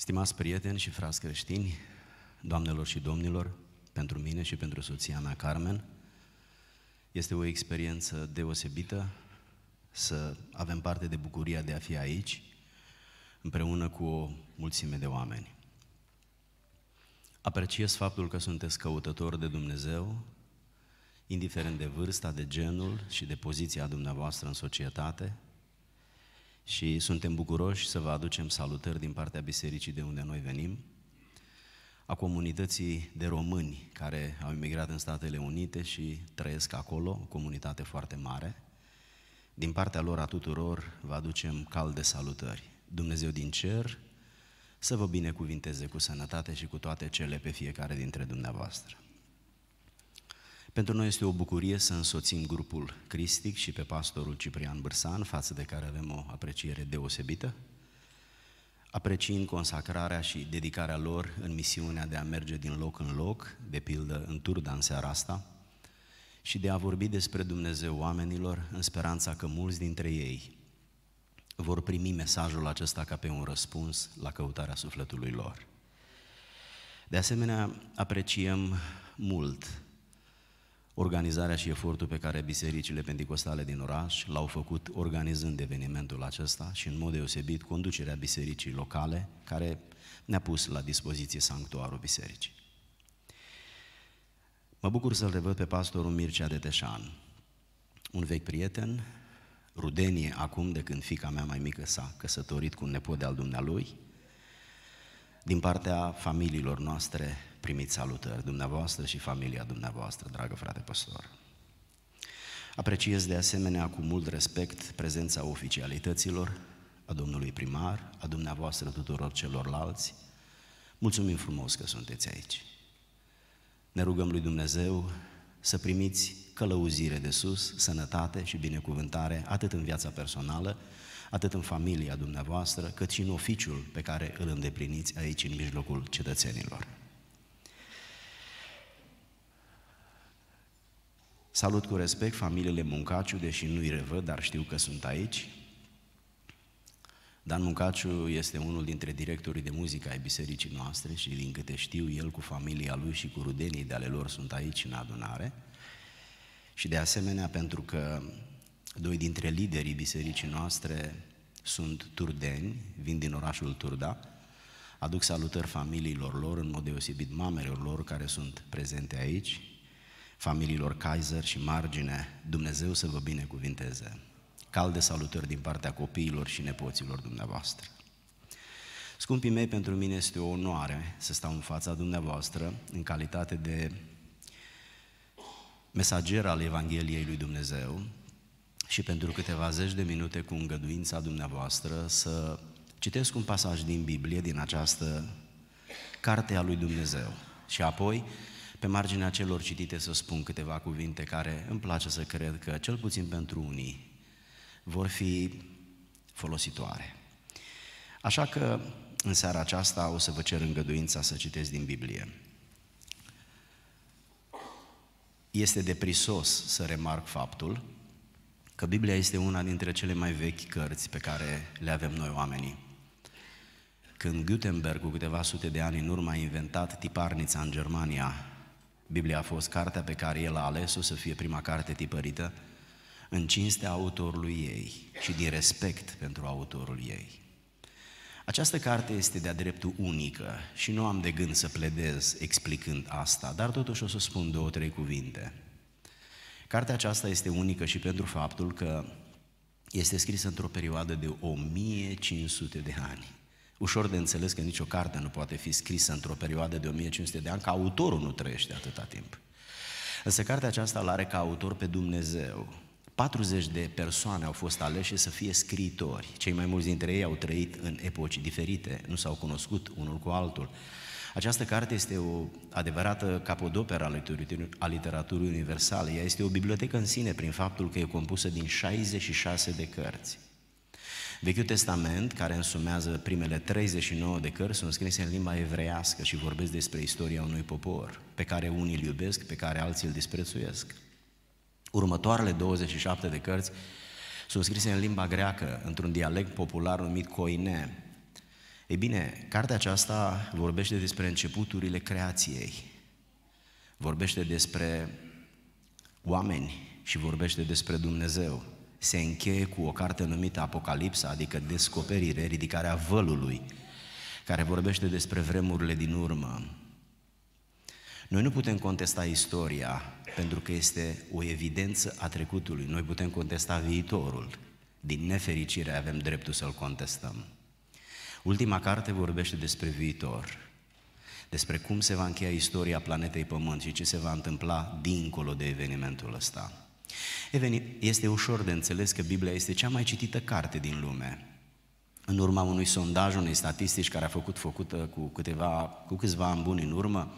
Stimați prieteni și frați creștini, doamnelor și domnilor, pentru mine și pentru soția mea, Carmen, este o experiență deosebită să avem parte de bucuria de a fi aici, împreună cu o mulțime de oameni. Apreciez faptul că sunteți căutători de Dumnezeu, indiferent de vârsta, de genul și de poziția dumneavoastră în societate, și suntem bucuroși să vă aducem salutări din partea bisericii de unde noi venim, a comunității de români care au emigrat în Statele Unite și trăiesc acolo, o comunitate foarte mare. Din partea lor a tuturor vă aducem calde salutări. Dumnezeu din cer să vă binecuvinteze cu sănătate și cu toate cele pe fiecare dintre dumneavoastră. Pentru noi este o bucurie să însoțim grupul Cristic și pe pastorul Ciprian Bârsan, față de care avem o apreciere deosebită, apreciind consacrarea și dedicarea lor în misiunea de a merge din loc în loc, de pildă în Turda în seara asta, și de a vorbi despre Dumnezeu oamenilor în speranța că mulți dintre ei vor primi mesajul acesta ca pe un răspuns la căutarea sufletului lor. De asemenea, apreciem mult organizarea și efortul pe care bisericile pentecostale din oraș l-au făcut organizând evenimentul acesta și în mod deosebit conducerea bisericii locale care ne-a pus la dispoziție sanctuarul bisericii. Mă bucur să-l revăd pe pastorul Mircea de Teșan, un vechi prieten, rudenie acum de când fica mea mai mică s-a căsătorit cu un nepot de al dumnealui, din partea familiilor noastre primiți salutări, dumneavoastră și familia dumneavoastră, dragă frate păstor. Apreciez de asemenea cu mult respect prezența oficialităților, a domnului primar, a dumneavoastră tuturor celorlalți. Mulțumim frumos că sunteți aici. Ne rugăm lui Dumnezeu să primiți călăuzire de sus, sănătate și binecuvântare, atât în viața personală, atât în familia dumneavoastră, cât și în oficiul pe care îl îndepliniți aici în mijlocul cetățenilor. Salut cu respect familiile Muncaciu, deși nu-i revăd, dar știu că sunt aici. Dan Muncaciu este unul dintre directorii de muzică ai bisericii noastre și din câte știu, el cu familia lui și cu rudenii de ale lor sunt aici în adunare. Și de asemenea, pentru că doi dintre liderii bisericii noastre sunt turdeni, vin din orașul Turda, aduc salutări familiilor lor, în mod deosebit mamelor lor care sunt prezente aici, familiilor Kaiser și Margine, Dumnezeu să vă binecuvinteze. Calde salutări din partea copiilor și nepoților dumneavoastră. Scumpii mei, pentru mine este o onoare să stau în fața dumneavoastră în calitate de mesager al Evangheliei lui Dumnezeu și pentru câteva zeci de minute cu îngăduința dumneavoastră să citesc un pasaj din Biblie, din această carte a lui Dumnezeu și apoi pe marginea celor citite să spun câteva cuvinte care îmi place să cred că, cel puțin pentru unii, vor fi folositoare. Așa că, în seara aceasta, o să vă cer îngăduința să citesc din Biblie. Este deprisos să remarc faptul că Biblia este una dintre cele mai vechi cărți pe care le avem noi oamenii. Când Gutenberg, cu câteva sute de ani în urmă, a inventat tiparnița în Germania, Biblia a fost cartea pe care el a ales-o să fie prima carte tipărită în cinstea autorului ei și din respect pentru autorul ei. Această carte este de-a dreptul unică și nu am de gând să pledez explicând asta, dar totuși o să spun două, trei cuvinte. Cartea aceasta este unică și pentru faptul că este scrisă într-o perioadă de 1500 de ani. Ușor de înțeles că nicio carte nu poate fi scrisă într-o perioadă de 1500 de ani, că autorul nu trăiește atâta timp. Însă cartea aceasta îl are ca autor pe Dumnezeu. 40 de persoane au fost aleși să fie scriitori. Cei mai mulți dintre ei au trăit în epoci diferite, nu s-au cunoscut unul cu altul. Această carte este o adevărată capodoperă a literaturii universale. Ea este o bibliotecă în sine prin faptul că e compusă din 66 de cărți. Vechiul Testament, care însumează primele 39 de cărți, sunt scrise în limba evreiască și vorbesc despre istoria unui popor, pe care unii îl iubesc, pe care alții îl disprețuiesc. Următoarele 27 de cărți sunt scrise în limba greacă, într-un dialect popular numit koine, Ei bine, cartea aceasta vorbește despre începuturile creației, vorbește despre oameni și vorbește despre Dumnezeu. Se încheie cu o carte numită Apocalipsa, adică descoperire, ridicarea vălului, care vorbește despre vremurile din urmă. Noi nu putem contesta istoria, pentru că este o evidență a trecutului. Noi putem contesta viitorul. Din nefericire avem dreptul să-l contestăm. Ultima carte vorbește despre viitor, despre cum se va încheia istoria planetei Pământ și ce se va întâmpla dincolo de evenimentul ăsta. Este ușor de înțeles că Biblia este cea mai citită carte din lume. În urma unui sondaj, unei statistici care a făcut făcută cu, câteva, cu câțiva ani buni în urmă,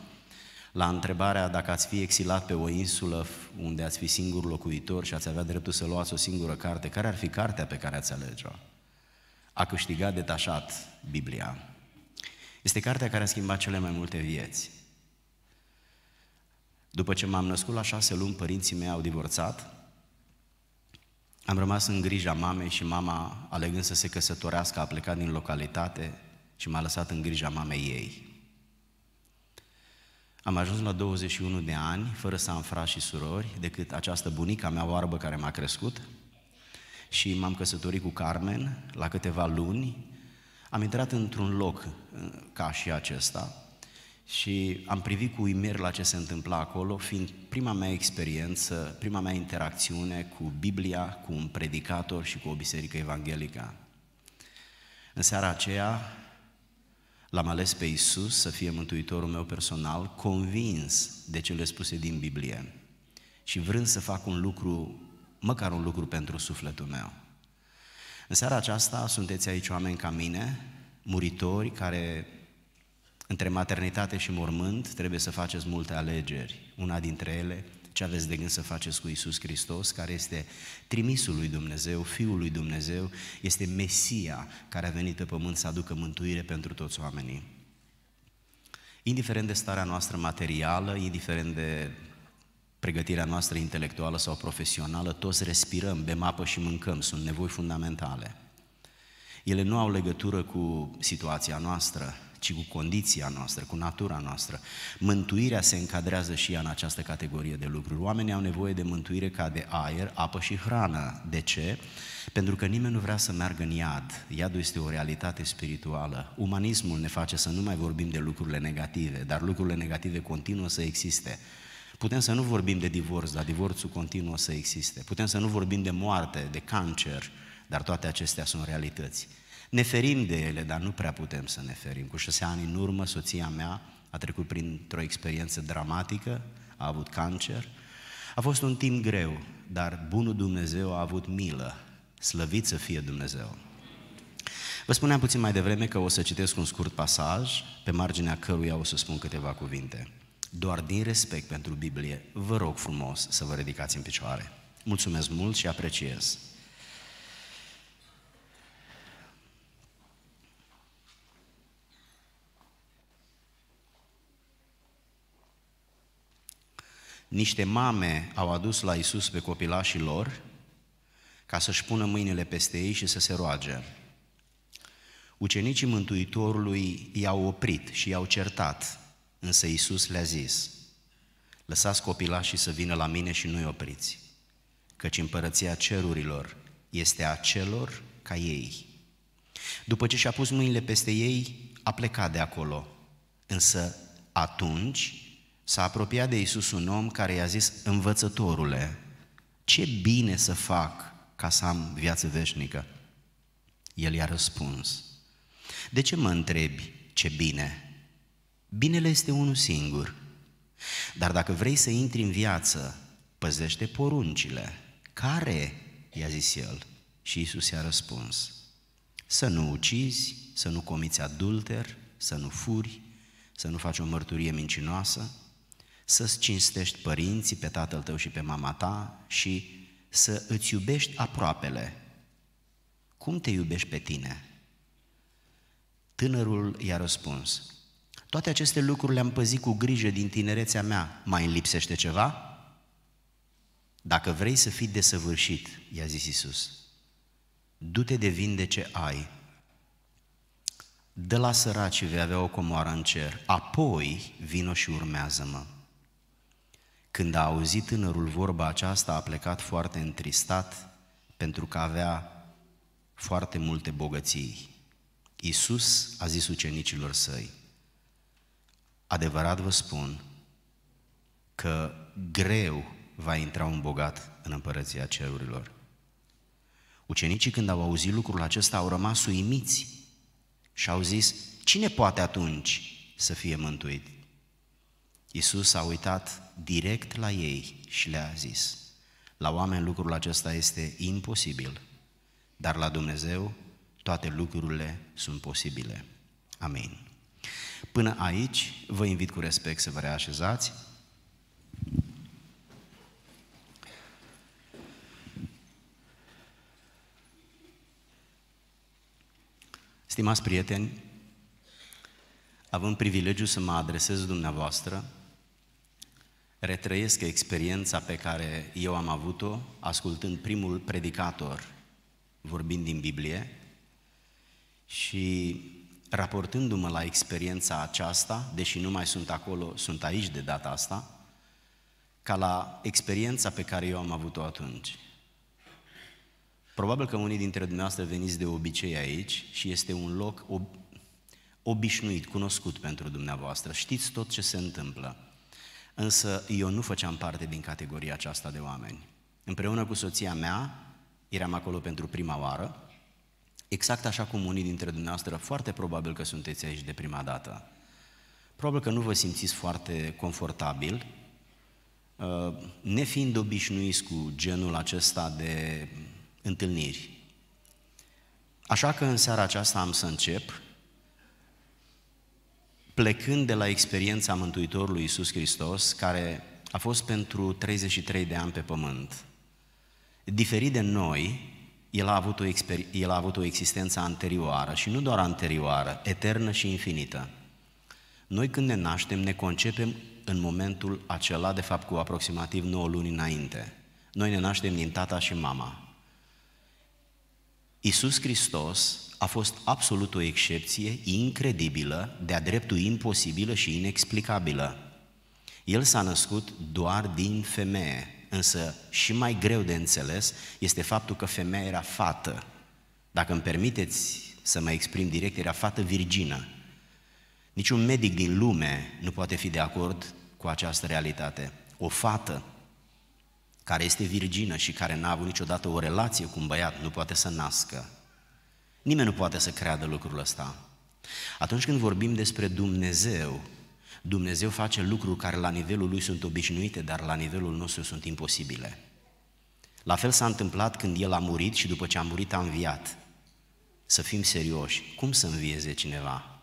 la întrebarea dacă ați fi exilat pe o insulă unde ați fi singur locuitor și ați avea dreptul să luați o singură carte, care ar fi cartea pe care ați alege-o? A câștigat detașat Biblia. Este cartea care a schimbat cele mai multe vieți. După ce m-am născut la șase luni, părinții mei au divorțat. Am rămas în grija mamei și mama, alegând să se căsătorească, a plecat din localitate și m-a lăsat în grija mamei ei. Am ajuns la 21 de ani, fără să am frați și surori, decât această bunica mea oarbă care m-a crescut și m-am căsătorit cu Carmen la câteva luni. Am intrat într-un loc uh, ca și acesta și am privit cu uimiri la ce se întâmpla acolo, fiind prima mea experiență, prima mea interacțiune cu Biblia, cu un predicator și cu o biserică evanghelică. În seara aceea L-am ales pe Isus să fie mântuitorul meu personal, convins de cele spuse din Biblie și vrând să fac un lucru, măcar un lucru pentru sufletul meu. În seara aceasta sunteți aici oameni ca mine, muritori care între maternitate și mormânt trebuie să faceți multe alegeri. Una dintre ele ce aveți de gând să faceți cu Isus Hristos, care este trimisul lui Dumnezeu, Fiul lui Dumnezeu, este Mesia care a venit pe pământ să aducă mântuire pentru toți oamenii. Indiferent de starea noastră materială, indiferent de pregătirea noastră intelectuală sau profesională, toți respirăm, bem apă și mâncăm, sunt nevoi fundamentale. Ele nu au legătură cu situația noastră, ci cu condiția noastră, cu natura noastră. Mântuirea se încadrează și ea în această categorie de lucruri. Oamenii au nevoie de mântuire ca de aer, apă și hrană. De ce? Pentru că nimeni nu vrea să meargă în iad. Iadul este o realitate spirituală. Umanismul ne face să nu mai vorbim de lucrurile negative, dar lucrurile negative continuă să existe. Putem să nu vorbim de divorț, dar divorțul continuă să existe. Putem să nu vorbim de moarte, de cancer, dar toate acestea sunt realități. Ne ferim de ele, dar nu prea putem să ne ferim. Cu șase ani în urmă, soția mea a trecut printr-o experiență dramatică, a avut cancer. A fost un timp greu, dar bunul Dumnezeu a avut milă. Slăvit să fie Dumnezeu! Vă spuneam puțin mai devreme că o să citesc un scurt pasaj, pe marginea căruia o să spun câteva cuvinte. Doar din respect pentru Biblie, vă rog frumos să vă ridicați în picioare. Mulțumesc mult și apreciez. Niște mame au adus la Isus pe copilașii lor ca să-și pună mâinile peste ei și să se roage. Ucenicii Mântuitorului i-au oprit și i-au certat, însă Isus le-a zis, lăsați copilașii să vină la mine și nu-i opriți, căci împărăția cerurilor este a celor ca ei. După ce și-a pus mâinile peste ei, a plecat de acolo, însă atunci S-a apropiat de Isus un om care i-a zis, învățătorule, ce bine să fac ca să am viață veșnică? El i-a răspuns, de ce mă întrebi ce bine? Binele este unul singur. Dar dacă vrei să intri în viață, păzește poruncile. Care? i-a zis el. Și Isus i-a răspuns, să nu ucizi, să nu comiți adulter, să nu furi, să nu faci o mărturie mincinoasă, să-ți cinstești părinții, pe tatăl tău și pe mama ta și să îți iubești aproapele. Cum te iubești pe tine? Tânărul i-a răspuns, toate aceste lucruri le-am păzit cu grijă din tinerețea mea, mai îmi lipsește ceva? Dacă vrei să fii desăvârșit, i-a zis Isus, du-te de vinde ce ai, de la săraci vei avea o comoară în cer, apoi vino și urmează-mă. Când a auzit tânărul vorba aceasta, a plecat foarte întristat pentru că avea foarte multe bogății. Iisus a zis ucenicilor săi, adevărat vă spun că greu va intra un bogat în împărăția cerurilor. Ucenicii când au auzit lucrul acesta au rămas uimiți și au zis, cine poate atunci să fie mântuit? Iisus a uitat direct la ei și le-a zis, la oameni lucrul acesta este imposibil, dar la Dumnezeu toate lucrurile sunt posibile. Amin. Până aici, vă invit cu respect să vă reașezați. Stimați prieteni, având privilegiul să mă adresez dumneavoastră, retrăiesc experiența pe care eu am avut-o ascultând primul predicator vorbind din Biblie și raportându-mă la experiența aceasta, deși nu mai sunt acolo, sunt aici de data asta, ca la experiența pe care eu am avut-o atunci. Probabil că unii dintre dumneavoastră veniți de obicei aici și este un loc ob- obișnuit, cunoscut pentru dumneavoastră. Știți tot ce se întâmplă. Însă eu nu făceam parte din categoria aceasta de oameni. Împreună cu soția mea, eram acolo pentru prima oară, exact așa cum unii dintre dumneavoastră, foarte probabil că sunteți aici de prima dată. Probabil că nu vă simțiți foarte confortabil, uh, nefiind obișnuiți cu genul acesta de întâlniri. Așa că în seara aceasta am să încep plecând de la experiența Mântuitorului Iisus Hristos, care a fost pentru 33 de ani pe pământ. Diferit de noi, el a, avut o exper- el a avut o existență anterioară și nu doar anterioară, eternă și infinită. Noi când ne naștem, ne concepem în momentul acela, de fapt cu aproximativ 9 luni înainte. Noi ne naștem din tata și mama. Iisus Hristos a fost absolut o excepție incredibilă, de-a dreptul imposibilă și inexplicabilă. El s-a născut doar din femeie, însă și mai greu de înțeles este faptul că femeia era fată. Dacă îmi permiteți să mă exprim direct, era fată virgină. Niciun medic din lume nu poate fi de acord cu această realitate. O fată care este virgină și care n-a avut niciodată o relație cu un băiat nu poate să nască. Nimeni nu poate să creadă lucrul ăsta. Atunci când vorbim despre Dumnezeu, Dumnezeu face lucruri care la nivelul lui sunt obișnuite, dar la nivelul nostru sunt imposibile. La fel s-a întâmplat când El a murit și după ce a murit a înviat. Să fim serioși, cum să învieze cineva?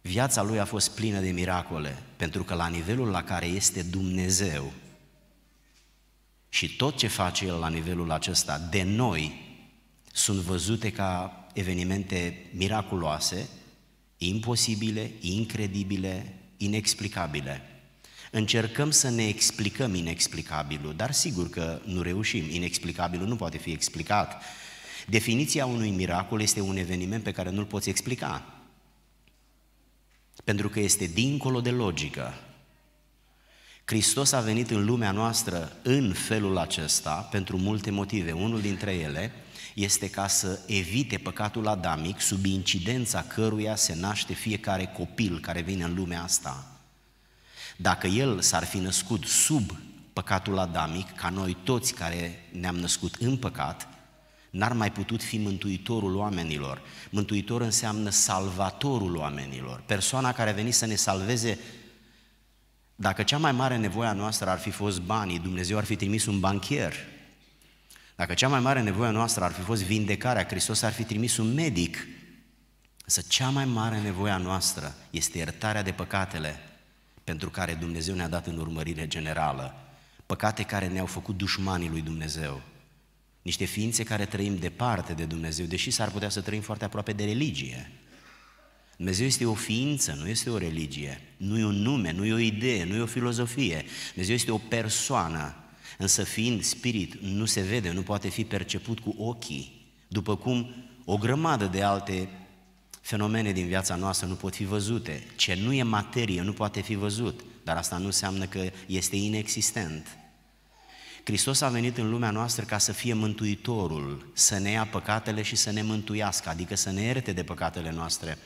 Viața lui a fost plină de miracole, pentru că la nivelul la care este Dumnezeu și tot ce face El la nivelul acesta de noi sunt văzute ca evenimente miraculoase, imposibile, incredibile, inexplicabile. Încercăm să ne explicăm inexplicabilul, dar sigur că nu reușim. Inexplicabilul nu poate fi explicat. Definiția unui miracol este un eveniment pe care nu-l poți explica. Pentru că este dincolo de logică. Hristos a venit în lumea noastră în felul acesta pentru multe motive. Unul dintre ele este ca să evite păcatul adamic sub incidența căruia se naște fiecare copil care vine în lumea asta. Dacă el s-ar fi născut sub păcatul adamic, ca noi toți care ne-am născut în păcat, n-ar mai putut fi mântuitorul oamenilor. Mântuitor înseamnă salvatorul oamenilor, persoana care a venit să ne salveze dacă cea mai mare nevoie a noastră ar fi fost banii, Dumnezeu ar fi trimis un banchier. Dacă cea mai mare nevoie a noastră ar fi fost vindecarea, Hristos ar fi trimis un medic. Însă cea mai mare nevoie a noastră este iertarea de păcatele pentru care Dumnezeu ne-a dat în urmărire generală. Păcate care ne-au făcut dușmanii lui Dumnezeu. Niște ființe care trăim departe de Dumnezeu, deși s-ar putea să trăim foarte aproape de religie. Dumnezeu este o ființă, nu este o religie, nu e un nume, nu e o idee, nu e o filozofie. Dumnezeu este o persoană, însă fiind spirit, nu se vede, nu poate fi perceput cu ochii, după cum o grămadă de alte fenomene din viața noastră nu pot fi văzute. Ce nu e materie nu poate fi văzut, dar asta nu înseamnă că este inexistent. Hristos a venit în lumea noastră ca să fie mântuitorul, să ne ia păcatele și să ne mântuiască, adică să ne ierte de păcatele noastre.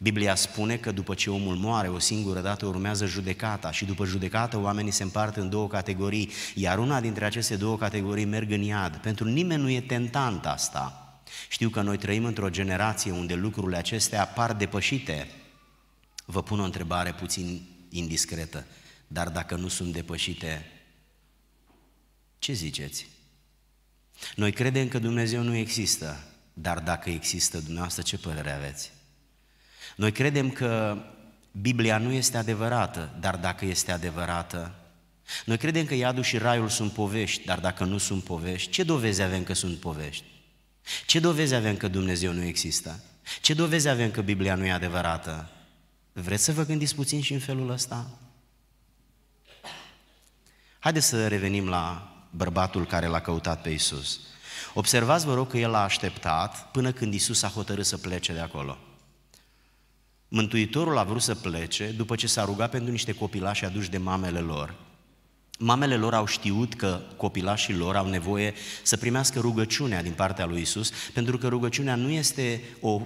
Biblia spune că după ce omul moare o singură dată urmează judecata și după judecată oamenii se împart în două categorii, iar una dintre aceste două categorii merg în iad. Pentru nimeni nu e tentant asta. Știu că noi trăim într-o generație unde lucrurile acestea par depășite. Vă pun o întrebare puțin indiscretă, dar dacă nu sunt depășite, ce ziceți? Noi credem că Dumnezeu nu există, dar dacă există dumneavoastră, ce părere aveți? Noi credem că Biblia nu este adevărată, dar dacă este adevărată, noi credem că iadul și raiul sunt povești, dar dacă nu sunt povești, ce dovezi avem că sunt povești? Ce dovezi avem că Dumnezeu nu există? Ce dovezi avem că Biblia nu e adevărată? Vreți să vă gândiți puțin și în felul ăsta? Haideți să revenim la bărbatul care l-a căutat pe Isus. Observați, vă rog, că el a așteptat până când Isus a hotărât să plece de acolo. Mântuitorul a vrut să plece după ce s-a rugat pentru niște copilași aduși de mamele lor. Mamele lor au știut că copilașii lor au nevoie să primească rugăciunea din partea lui Isus, pentru că rugăciunea nu este o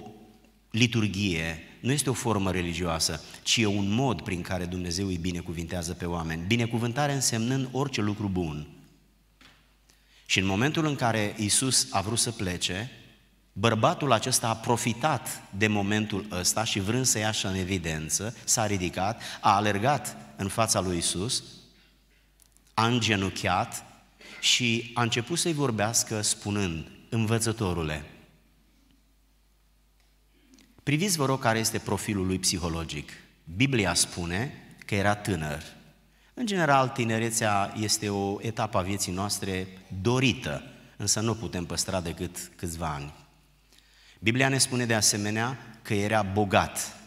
liturghie, nu este o formă religioasă, ci e un mod prin care Dumnezeu îi binecuvintează pe oameni. Binecuvântare însemnând orice lucru bun. Și în momentul în care Isus a vrut să plece, bărbatul acesta a profitat de momentul ăsta și vrând să iași în evidență, s-a ridicat, a alergat în fața lui Isus, a îngenuchiat și a început să-i vorbească spunând, învățătorule, priviți vă rog care este profilul lui psihologic. Biblia spune că era tânăr. În general, tinerețea este o etapă a vieții noastre dorită, însă nu putem păstra decât câțiva ani. Biblia ne spune de asemenea că era bogat.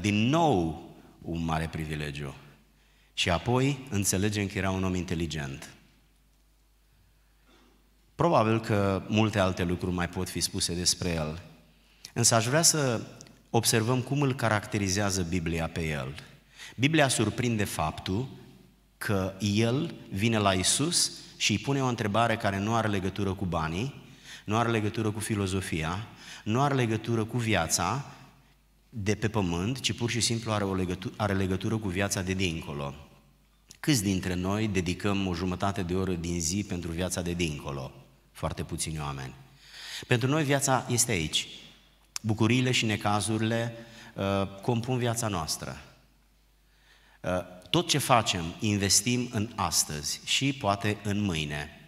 Din nou, un mare privilegiu. Și apoi înțelegem că era un om inteligent. Probabil că multe alte lucruri mai pot fi spuse despre el, însă aș vrea să observăm cum îl caracterizează Biblia pe el. Biblia surprinde faptul că el vine la Isus și îi pune o întrebare care nu are legătură cu banii, nu are legătură cu filozofia, nu are legătură cu viața de pe pământ, ci pur și simplu are, o legătură, are legătură cu viața de dincolo. Câți dintre noi dedicăm o jumătate de oră din zi pentru viața de dincolo? Foarte puțini oameni. Pentru noi viața este aici. Bucuriile și necazurile uh, compun viața noastră. Uh, tot ce facem, investim în astăzi și poate în mâine.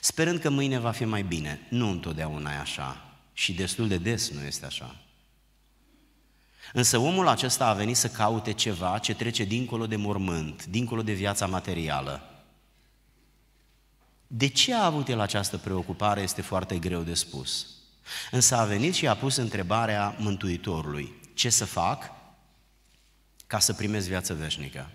Sperând că mâine va fi mai bine. Nu întotdeauna e așa. Și destul de des nu este așa. Însă omul acesta a venit să caute ceva ce trece dincolo de mormânt, dincolo de viața materială. De ce a avut el această preocupare este foarte greu de spus. Însă a venit și a pus întrebarea Mântuitorului. Ce să fac ca să primesc viață veșnică?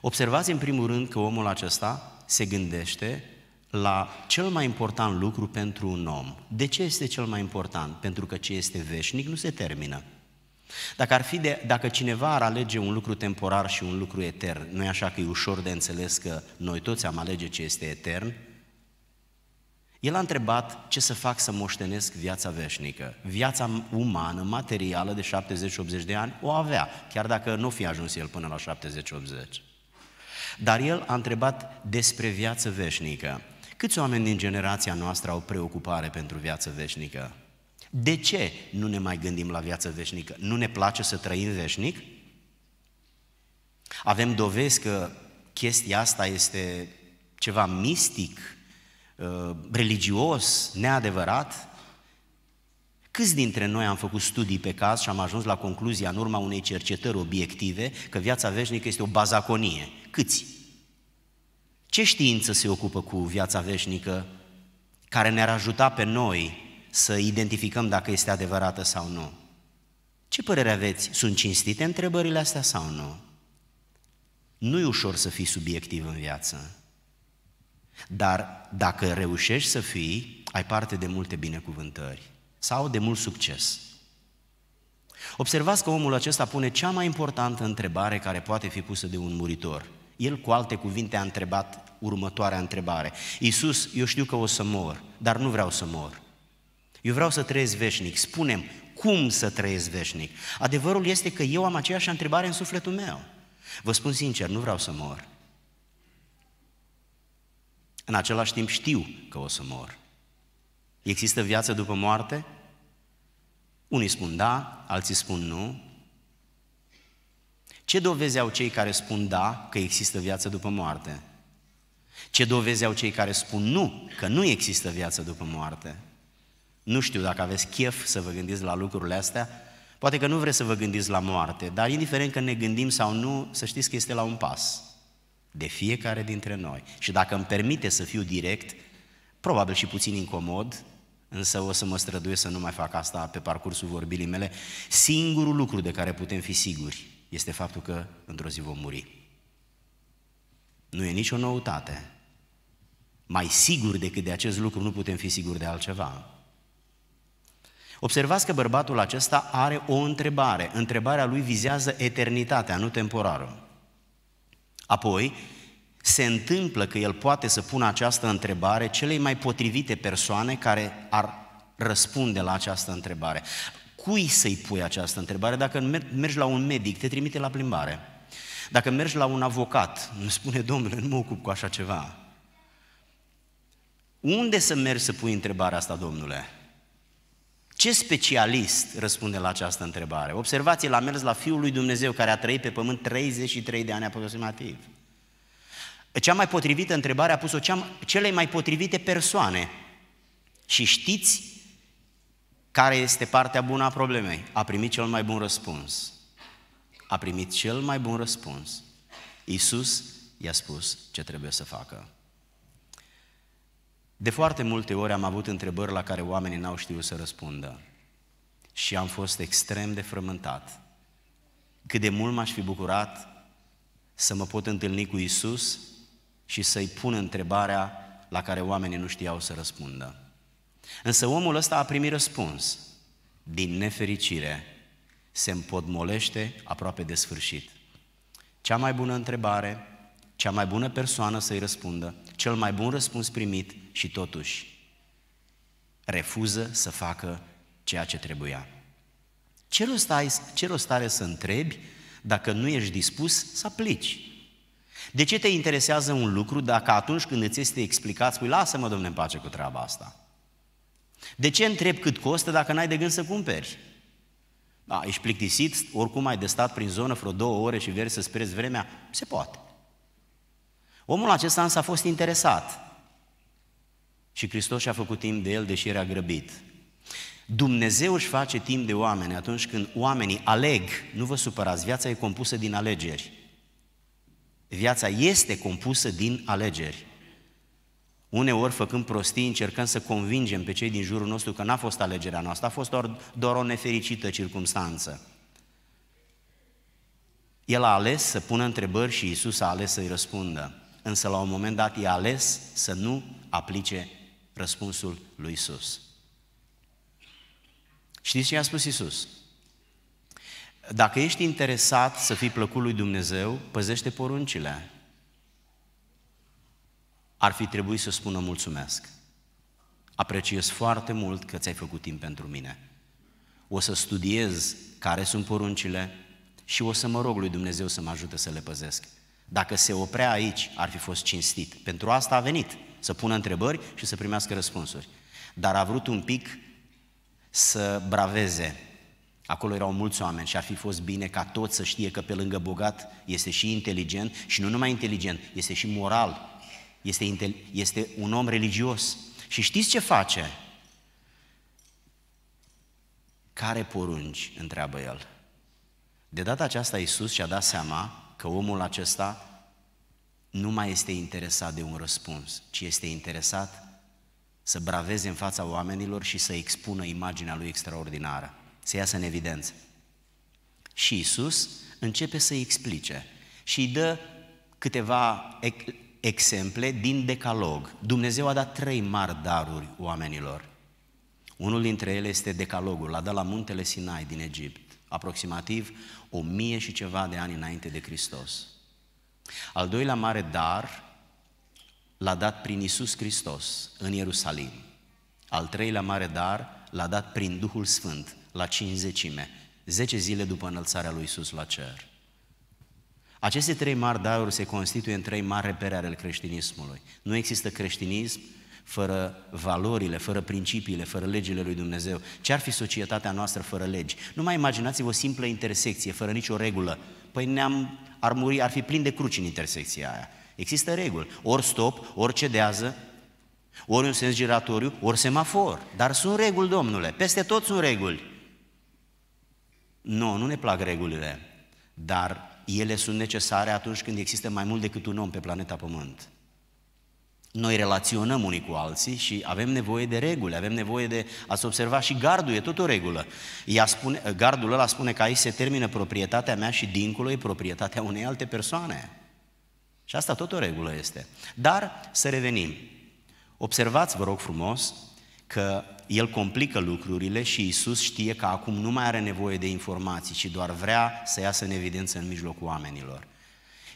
Observați în primul rând că omul acesta se gândește la cel mai important lucru pentru un om. De ce este cel mai important? Pentru că ce este veșnic nu se termină. Dacă, ar fi de, dacă cineva ar alege un lucru temporar și un lucru etern, nu e așa că e ușor de înțeles că noi toți am alege ce este etern? El a întrebat ce să fac să moștenesc viața veșnică. Viața umană, materială de 70-80 de ani o avea, chiar dacă nu fi ajuns el până la 70-80. Dar el a întrebat despre viață veșnică. Câți oameni din generația noastră au preocupare pentru viață veșnică? De ce nu ne mai gândim la viață veșnică? Nu ne place să trăim veșnic? Avem dovezi că chestia asta este ceva mistic, uh, religios, neadevărat? Câți dintre noi am făcut studii pe caz și am ajuns la concluzia în urma unei cercetări obiective că viața veșnică este o bazaconie? Câți? Ce știință se ocupă cu viața veșnică care ne-ar ajuta pe noi să identificăm dacă este adevărată sau nu. Ce părere aveți? Sunt cinstite întrebările astea sau nu? Nu e ușor să fii subiectiv în viață, dar dacă reușești să fii, ai parte de multe binecuvântări. sau de mult succes. Observați că omul acesta pune cea mai importantă întrebare care poate fi pusă de un muritor. El, cu alte cuvinte, a întrebat următoarea întrebare. Iisus, eu știu că o să mor, dar nu vreau să mor. Eu vreau să trăiesc veșnic. Spunem, cum să trăiesc veșnic? Adevărul este că eu am aceeași întrebare în sufletul meu. Vă spun sincer, nu vreau să mor. În același timp știu că o să mor. Există viață după moarte? Unii spun da, alții spun nu. Ce dovezi au cei care spun da că există viață după moarte? Ce dovezi au cei care spun nu, că nu există viață după moarte? Nu știu dacă aveți chef să vă gândiți la lucrurile astea, poate că nu vreți să vă gândiți la moarte, dar indiferent că ne gândim sau nu, să știți că este la un pas de fiecare dintre noi. Și dacă îmi permite să fiu direct, probabil și puțin incomod, însă o să mă străduiesc să nu mai fac asta pe parcursul vorbirii mele, singurul lucru de care putem fi siguri este faptul că într-o zi vom muri. Nu e nicio noutate. Mai sigur decât de acest lucru nu putem fi siguri de altceva. Observați că bărbatul acesta are o întrebare. Întrebarea lui vizează eternitatea, nu temporarul. Apoi, se întâmplă că el poate să pună această întrebare celei mai potrivite persoane care ar răspunde la această întrebare. Cui să-i pui această întrebare? Dacă mergi la un medic, te trimite la plimbare. Dacă mergi la un avocat, nu spune, domnule, nu mă ocup cu așa ceva. Unde să mergi să pui întrebarea asta, domnule? Ce specialist răspunde la această întrebare? Observați, el a mers la Fiul lui Dumnezeu care a trăit pe pământ 33 de ani aproximativ. Cea mai potrivită întrebare a pus-o cea, cele mai potrivite persoane. Și știți care este partea bună a problemei? A primit cel mai bun răspuns. A primit cel mai bun răspuns. Iisus i-a spus ce trebuie să facă. De foarte multe ori am avut întrebări la care oamenii n-au știut să răspundă și am fost extrem de frământat. Cât de mult m-aș fi bucurat să mă pot întâlni cu Isus și să-i pun întrebarea la care oamenii nu știau să răspundă. Însă omul ăsta a primit răspuns. Din nefericire, se împodmolește aproape de sfârșit. Cea mai bună întrebare, cea mai bună persoană să-i răspundă, cel mai bun răspuns primit și totuși refuză să facă ceea ce trebuia. Ce rost, ai, ce rost are să întrebi dacă nu ești dispus să aplici? De ce te interesează un lucru dacă atunci când îți este explicat spui, lasă-mă, domne, în pace cu treaba asta? De ce întrebi cât costă dacă n-ai de gând să cumperi? Da, ești plictisit, oricum ai de stat prin zonă vreo două ore și veri să sprezi vremea? Se poate. Omul acesta însă a fost interesat. Și Hristos și-a făcut timp de el, deși era grăbit. Dumnezeu își face timp de oameni atunci când oamenii aleg, nu vă supărați, viața e compusă din alegeri. Viața este compusă din alegeri. Uneori, făcând prostii, încercăm să convingem pe cei din jurul nostru că n-a fost alegerea noastră, a fost doar, doar o nefericită circunstanță. El a ales să pună întrebări și Isus a ales să-i răspundă. Însă la un moment dat i-a ales să nu aplice răspunsul lui Isus. Știți ce a spus Isus? Dacă ești interesat să fii plăcut lui Dumnezeu, păzește poruncile. Ar fi trebuit să spună mulțumesc. Apreciez foarte mult că ți-ai făcut timp pentru mine. O să studiez care sunt poruncile și o să mă rog lui Dumnezeu să mă ajute să le păzesc. Dacă se oprea aici, ar fi fost cinstit. Pentru asta a venit, să pună întrebări și să primească răspunsuri. Dar a vrut un pic să braveze. Acolo erau mulți oameni și ar fi fost bine ca toți să știe că pe lângă bogat este și inteligent și nu numai inteligent, este și moral, este, este un om religios. Și știți ce face? Care porunci? întreabă el. De data aceasta Iisus și-a dat seama că omul acesta nu mai este interesat de un răspuns, ci este interesat să braveze în fața oamenilor și să expună imaginea lui extraordinară, să iasă în evidență. Și Isus începe să-i explice și îi dă câteva exemple din decalog. Dumnezeu a dat trei mari daruri oamenilor. Unul dintre ele este Decalogul, l-a dat la muntele Sinai din Egipt, aproximativ o mie și ceva de ani înainte de Hristos. Al doilea mare dar l-a dat prin Isus Hristos în Ierusalim. Al treilea mare dar l-a dat prin Duhul Sfânt la cinzecime, zece zile după înălțarea lui Isus la cer. Aceste trei mari daruri se constituie în trei mari repere ale creștinismului. Nu există creștinism fără valorile, fără principiile, fără legile lui Dumnezeu. Ce ar fi societatea noastră fără legi? Nu mai imaginați-vă o simplă intersecție, fără nicio regulă. Păi ne-am, ar muri, ar fi plin de cruci în intersecția aia. Există reguli. Ori stop, ori cedează, ori un sens giratoriu, ori semafor. Dar sunt reguli, domnule. Peste tot sunt reguli. Nu, nu ne plac regulile, dar ele sunt necesare atunci când există mai mult decât un om pe planeta Pământ. Noi relaționăm unii cu alții și avem nevoie de reguli, avem nevoie de, ați observa, și gardul e tot o regulă. Ea spune, gardul ăla spune că aici se termină proprietatea mea și dincolo e proprietatea unei alte persoane. Și asta tot o regulă este. Dar să revenim. Observați, vă rog frumos, că el complică lucrurile și Isus știe că acum nu mai are nevoie de informații, ci doar vrea să iasă în evidență în mijlocul oamenilor.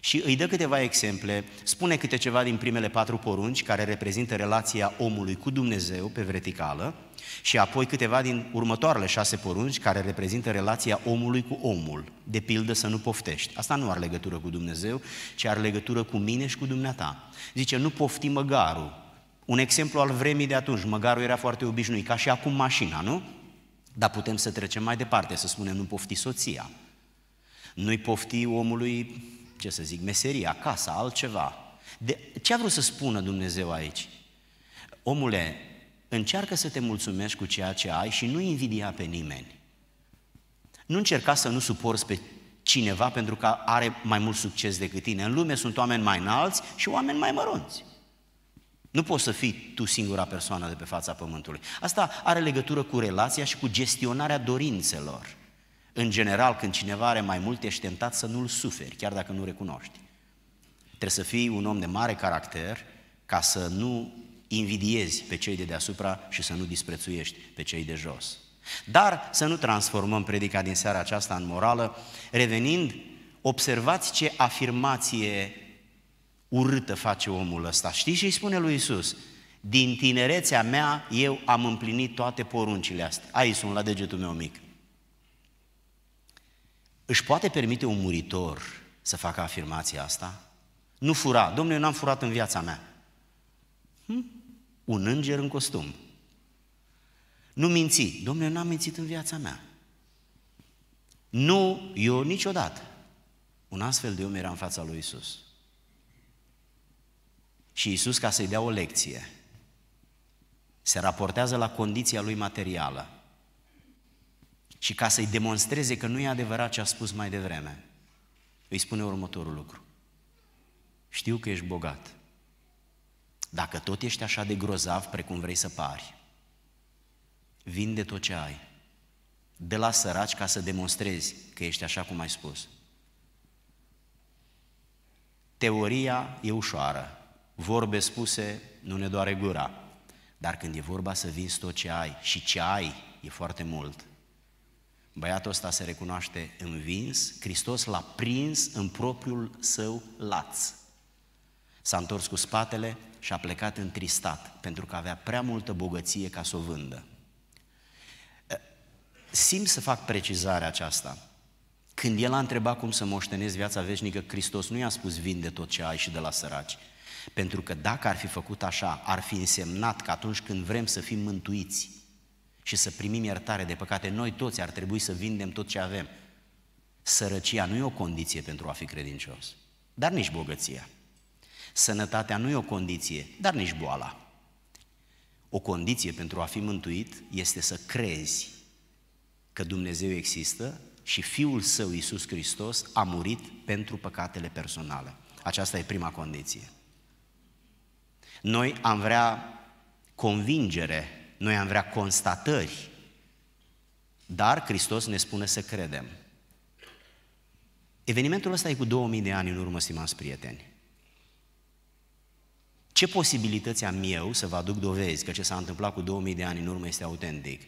Și îi dă câteva exemple, spune câte ceva din primele patru porunci care reprezintă relația omului cu Dumnezeu pe verticală și apoi câteva din următoarele șase porunci care reprezintă relația omului cu omul. De pildă să nu poftești. Asta nu are legătură cu Dumnezeu, ci are legătură cu mine și cu dumneata. Zice, nu pofti măgarul, un exemplu al vremii de atunci, măgarul era foarte obișnuit, ca și acum mașina, nu? Dar putem să trecem mai departe, să spunem, nu pofti soția. Nu-i pofti omului, ce să zic, meseria, casa, altceva. De, ce a vrut să spună Dumnezeu aici? Omule, încearcă să te mulțumești cu ceea ce ai și nu invidia pe nimeni. Nu încerca să nu suporți pe cineva pentru că are mai mult succes decât tine. În lume sunt oameni mai înalți și oameni mai mărunți. Nu poți să fii tu singura persoană de pe fața pământului. Asta are legătură cu relația și cu gestionarea dorințelor. În general, când cineva are mai mult, ești tentat să nu-l suferi, chiar dacă nu recunoști. Trebuie să fii un om de mare caracter ca să nu invidiezi pe cei de deasupra și să nu disprețuiești pe cei de jos. Dar să nu transformăm predica din seara aceasta în morală, revenind, observați ce afirmație urâtă face omul ăsta. Știți ce îi spune lui Isus? Din tinerețea mea eu am împlinit toate poruncile astea. Aici sunt la degetul meu mic. Își poate permite un muritor să facă afirmația asta? Nu fura. Domnule, eu n-am furat în viața mea. Hm? Un înger în costum. Nu minți. Domnule, eu n-am mințit în viața mea. Nu, eu niciodată. Un astfel de om era în fața lui Isus. Și Isus, ca să-i dea o lecție, se raportează la condiția lui materială și ca să-i demonstreze că nu e adevărat ce a spus mai devreme, îi spune următorul lucru. Știu că ești bogat. Dacă tot ești așa de grozav precum vrei să pari, vinde tot ce ai. De la săraci ca să demonstrezi că ești așa cum ai spus. Teoria e ușoară, vorbe spuse nu ne doare gura, dar când e vorba să vinzi tot ce ai și ce ai e foarte mult, băiatul ăsta se recunoaște învins, Hristos l-a prins în propriul său laț. S-a întors cu spatele și a plecat întristat, pentru că avea prea multă bogăție ca să o vândă. Simt să fac precizarea aceasta. Când el a întrebat cum să moștenesc viața veșnică, Hristos nu i-a spus vinde tot ce ai și de la săraci, pentru că dacă ar fi făcut așa, ar fi însemnat că atunci când vrem să fim mântuiți și să primim iertare de păcate, noi toți ar trebui să vindem tot ce avem. Sărăcia nu e o condiție pentru a fi credincios, dar nici bogăția. Sănătatea nu e o condiție, dar nici boala. O condiție pentru a fi mântuit este să crezi că Dumnezeu există și Fiul Său, Iisus Hristos, a murit pentru păcatele personale. Aceasta e prima condiție. Noi am vrea convingere, noi am vrea constatări, dar Hristos ne spune să credem. Evenimentul ăsta e cu 2000 de ani în urmă, stimați prieteni. Ce posibilități am eu să vă aduc dovezi că ce s-a întâmplat cu 2000 de ani în urmă este autentic?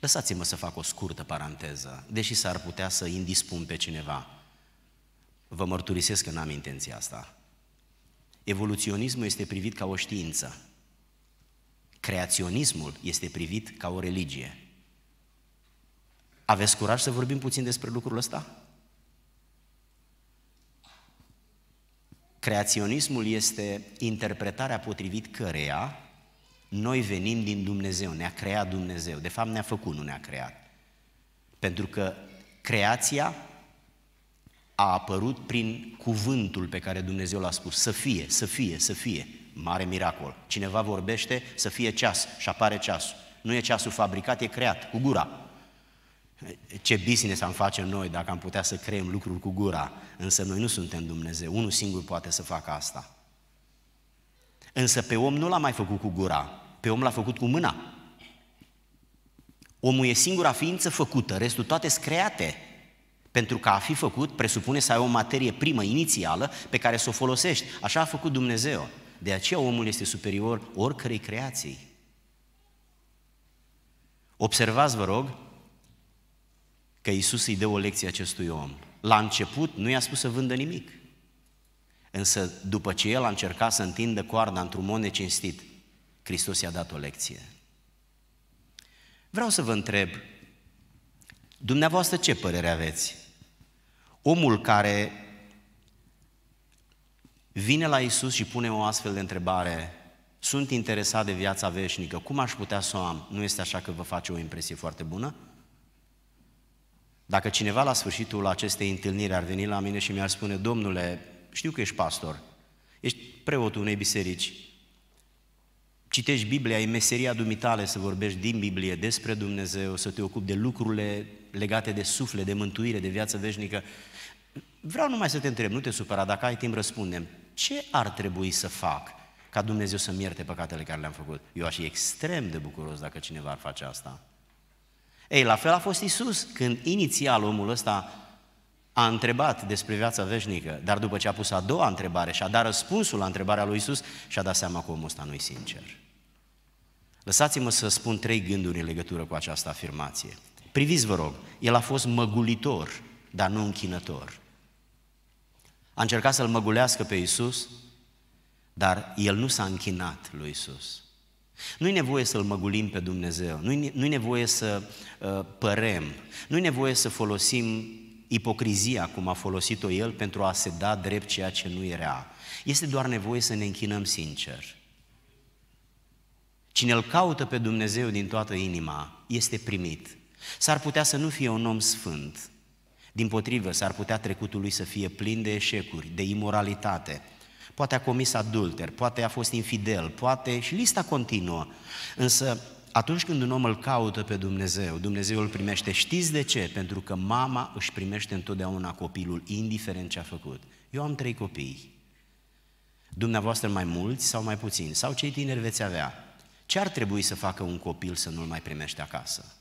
Lăsați-mă să fac o scurtă paranteză, deși s-ar putea să indispun pe cineva. Vă mărturisesc că n-am intenția asta. Evoluționismul este privit ca o știință. Creaționismul este privit ca o religie. Aveți curaj să vorbim puțin despre lucrul ăsta? Creaționismul este interpretarea potrivit căreia noi venim din Dumnezeu, ne-a creat Dumnezeu. De fapt ne-a făcut, nu ne-a creat. Pentru că creația a apărut prin cuvântul pe care Dumnezeu l-a spus. Să fie, să fie, să fie. Mare miracol. Cineva vorbește să fie ceas și apare ceasul. Nu e ceasul fabricat, e creat, cu gura. Ce business am face noi dacă am putea să creăm lucruri cu gura, însă noi nu suntem Dumnezeu, unul singur poate să facă asta. Însă pe om nu l-a mai făcut cu gura, pe om l-a făcut cu mâna. Omul e singura ființă făcută, restul toate sunt create. Pentru că a fi făcut presupune să ai o materie primă, inițială, pe care să o folosești. Așa a făcut Dumnezeu. De aceea omul este superior oricărei creații. Observați, vă rog, că Isus îi dă o lecție acestui om. La început nu i-a spus să vândă nimic. Însă după ce el a încercat să întindă coarda într-un mod necinstit, Hristos i-a dat o lecție. Vreau să vă întreb, dumneavoastră ce părere aveți? Omul care vine la Isus și pune o astfel de întrebare, sunt interesat de viața veșnică, cum aș putea să o am? Nu este așa că vă face o impresie foarte bună? Dacă cineva la sfârșitul acestei întâlniri ar veni la mine și mi-ar spune, domnule, știu că ești pastor, ești preotul unei biserici, citești Biblia, e meseria dumitale să vorbești din Biblie despre Dumnezeu, să te ocupi de lucrurile legate de suflet, de mântuire, de viață veșnică. Vreau numai să te întreb, nu te supăra, dacă ai timp răspundem, ce ar trebui să fac ca Dumnezeu să-mi ierte păcatele care le-am făcut? Eu aș fi extrem de bucuros dacă cineva ar face asta. Ei, la fel a fost Isus, când inițial omul ăsta a întrebat despre viața veșnică, dar după ce a pus a doua întrebare și a dat răspunsul la întrebarea lui Isus, și-a dat seama că omul ăsta nu-i sincer. Lăsați-mă să spun trei gânduri în legătură cu această afirmație. Priviți, vă rog, el a fost măgulitor, dar nu închinător. A încercat să-l măgulească pe Isus, dar el nu s-a închinat lui Isus. Nu-i nevoie să-L măgulim pe Dumnezeu, nu-i, nu nevoie să uh, părem, nu-i nevoie să folosim ipocrizia cum a folosit-o El pentru a se da drept ceea ce nu era. Este doar nevoie să ne închinăm sincer. Cine îl caută pe Dumnezeu din toată inima, este primit. S-ar putea să nu fie un om sfânt. Din potrivă, s-ar putea trecutul lui să fie plin de eșecuri, de imoralitate, poate a comis adulter, poate a fost infidel, poate și lista continuă. Însă atunci când un om îl caută pe Dumnezeu, Dumnezeu îl primește. Știți de ce? Pentru că mama își primește întotdeauna copilul, indiferent ce a făcut. Eu am trei copii. Dumneavoastră mai mulți sau mai puțini? Sau cei tineri veți avea? Ce ar trebui să facă un copil să nu-l mai primește acasă?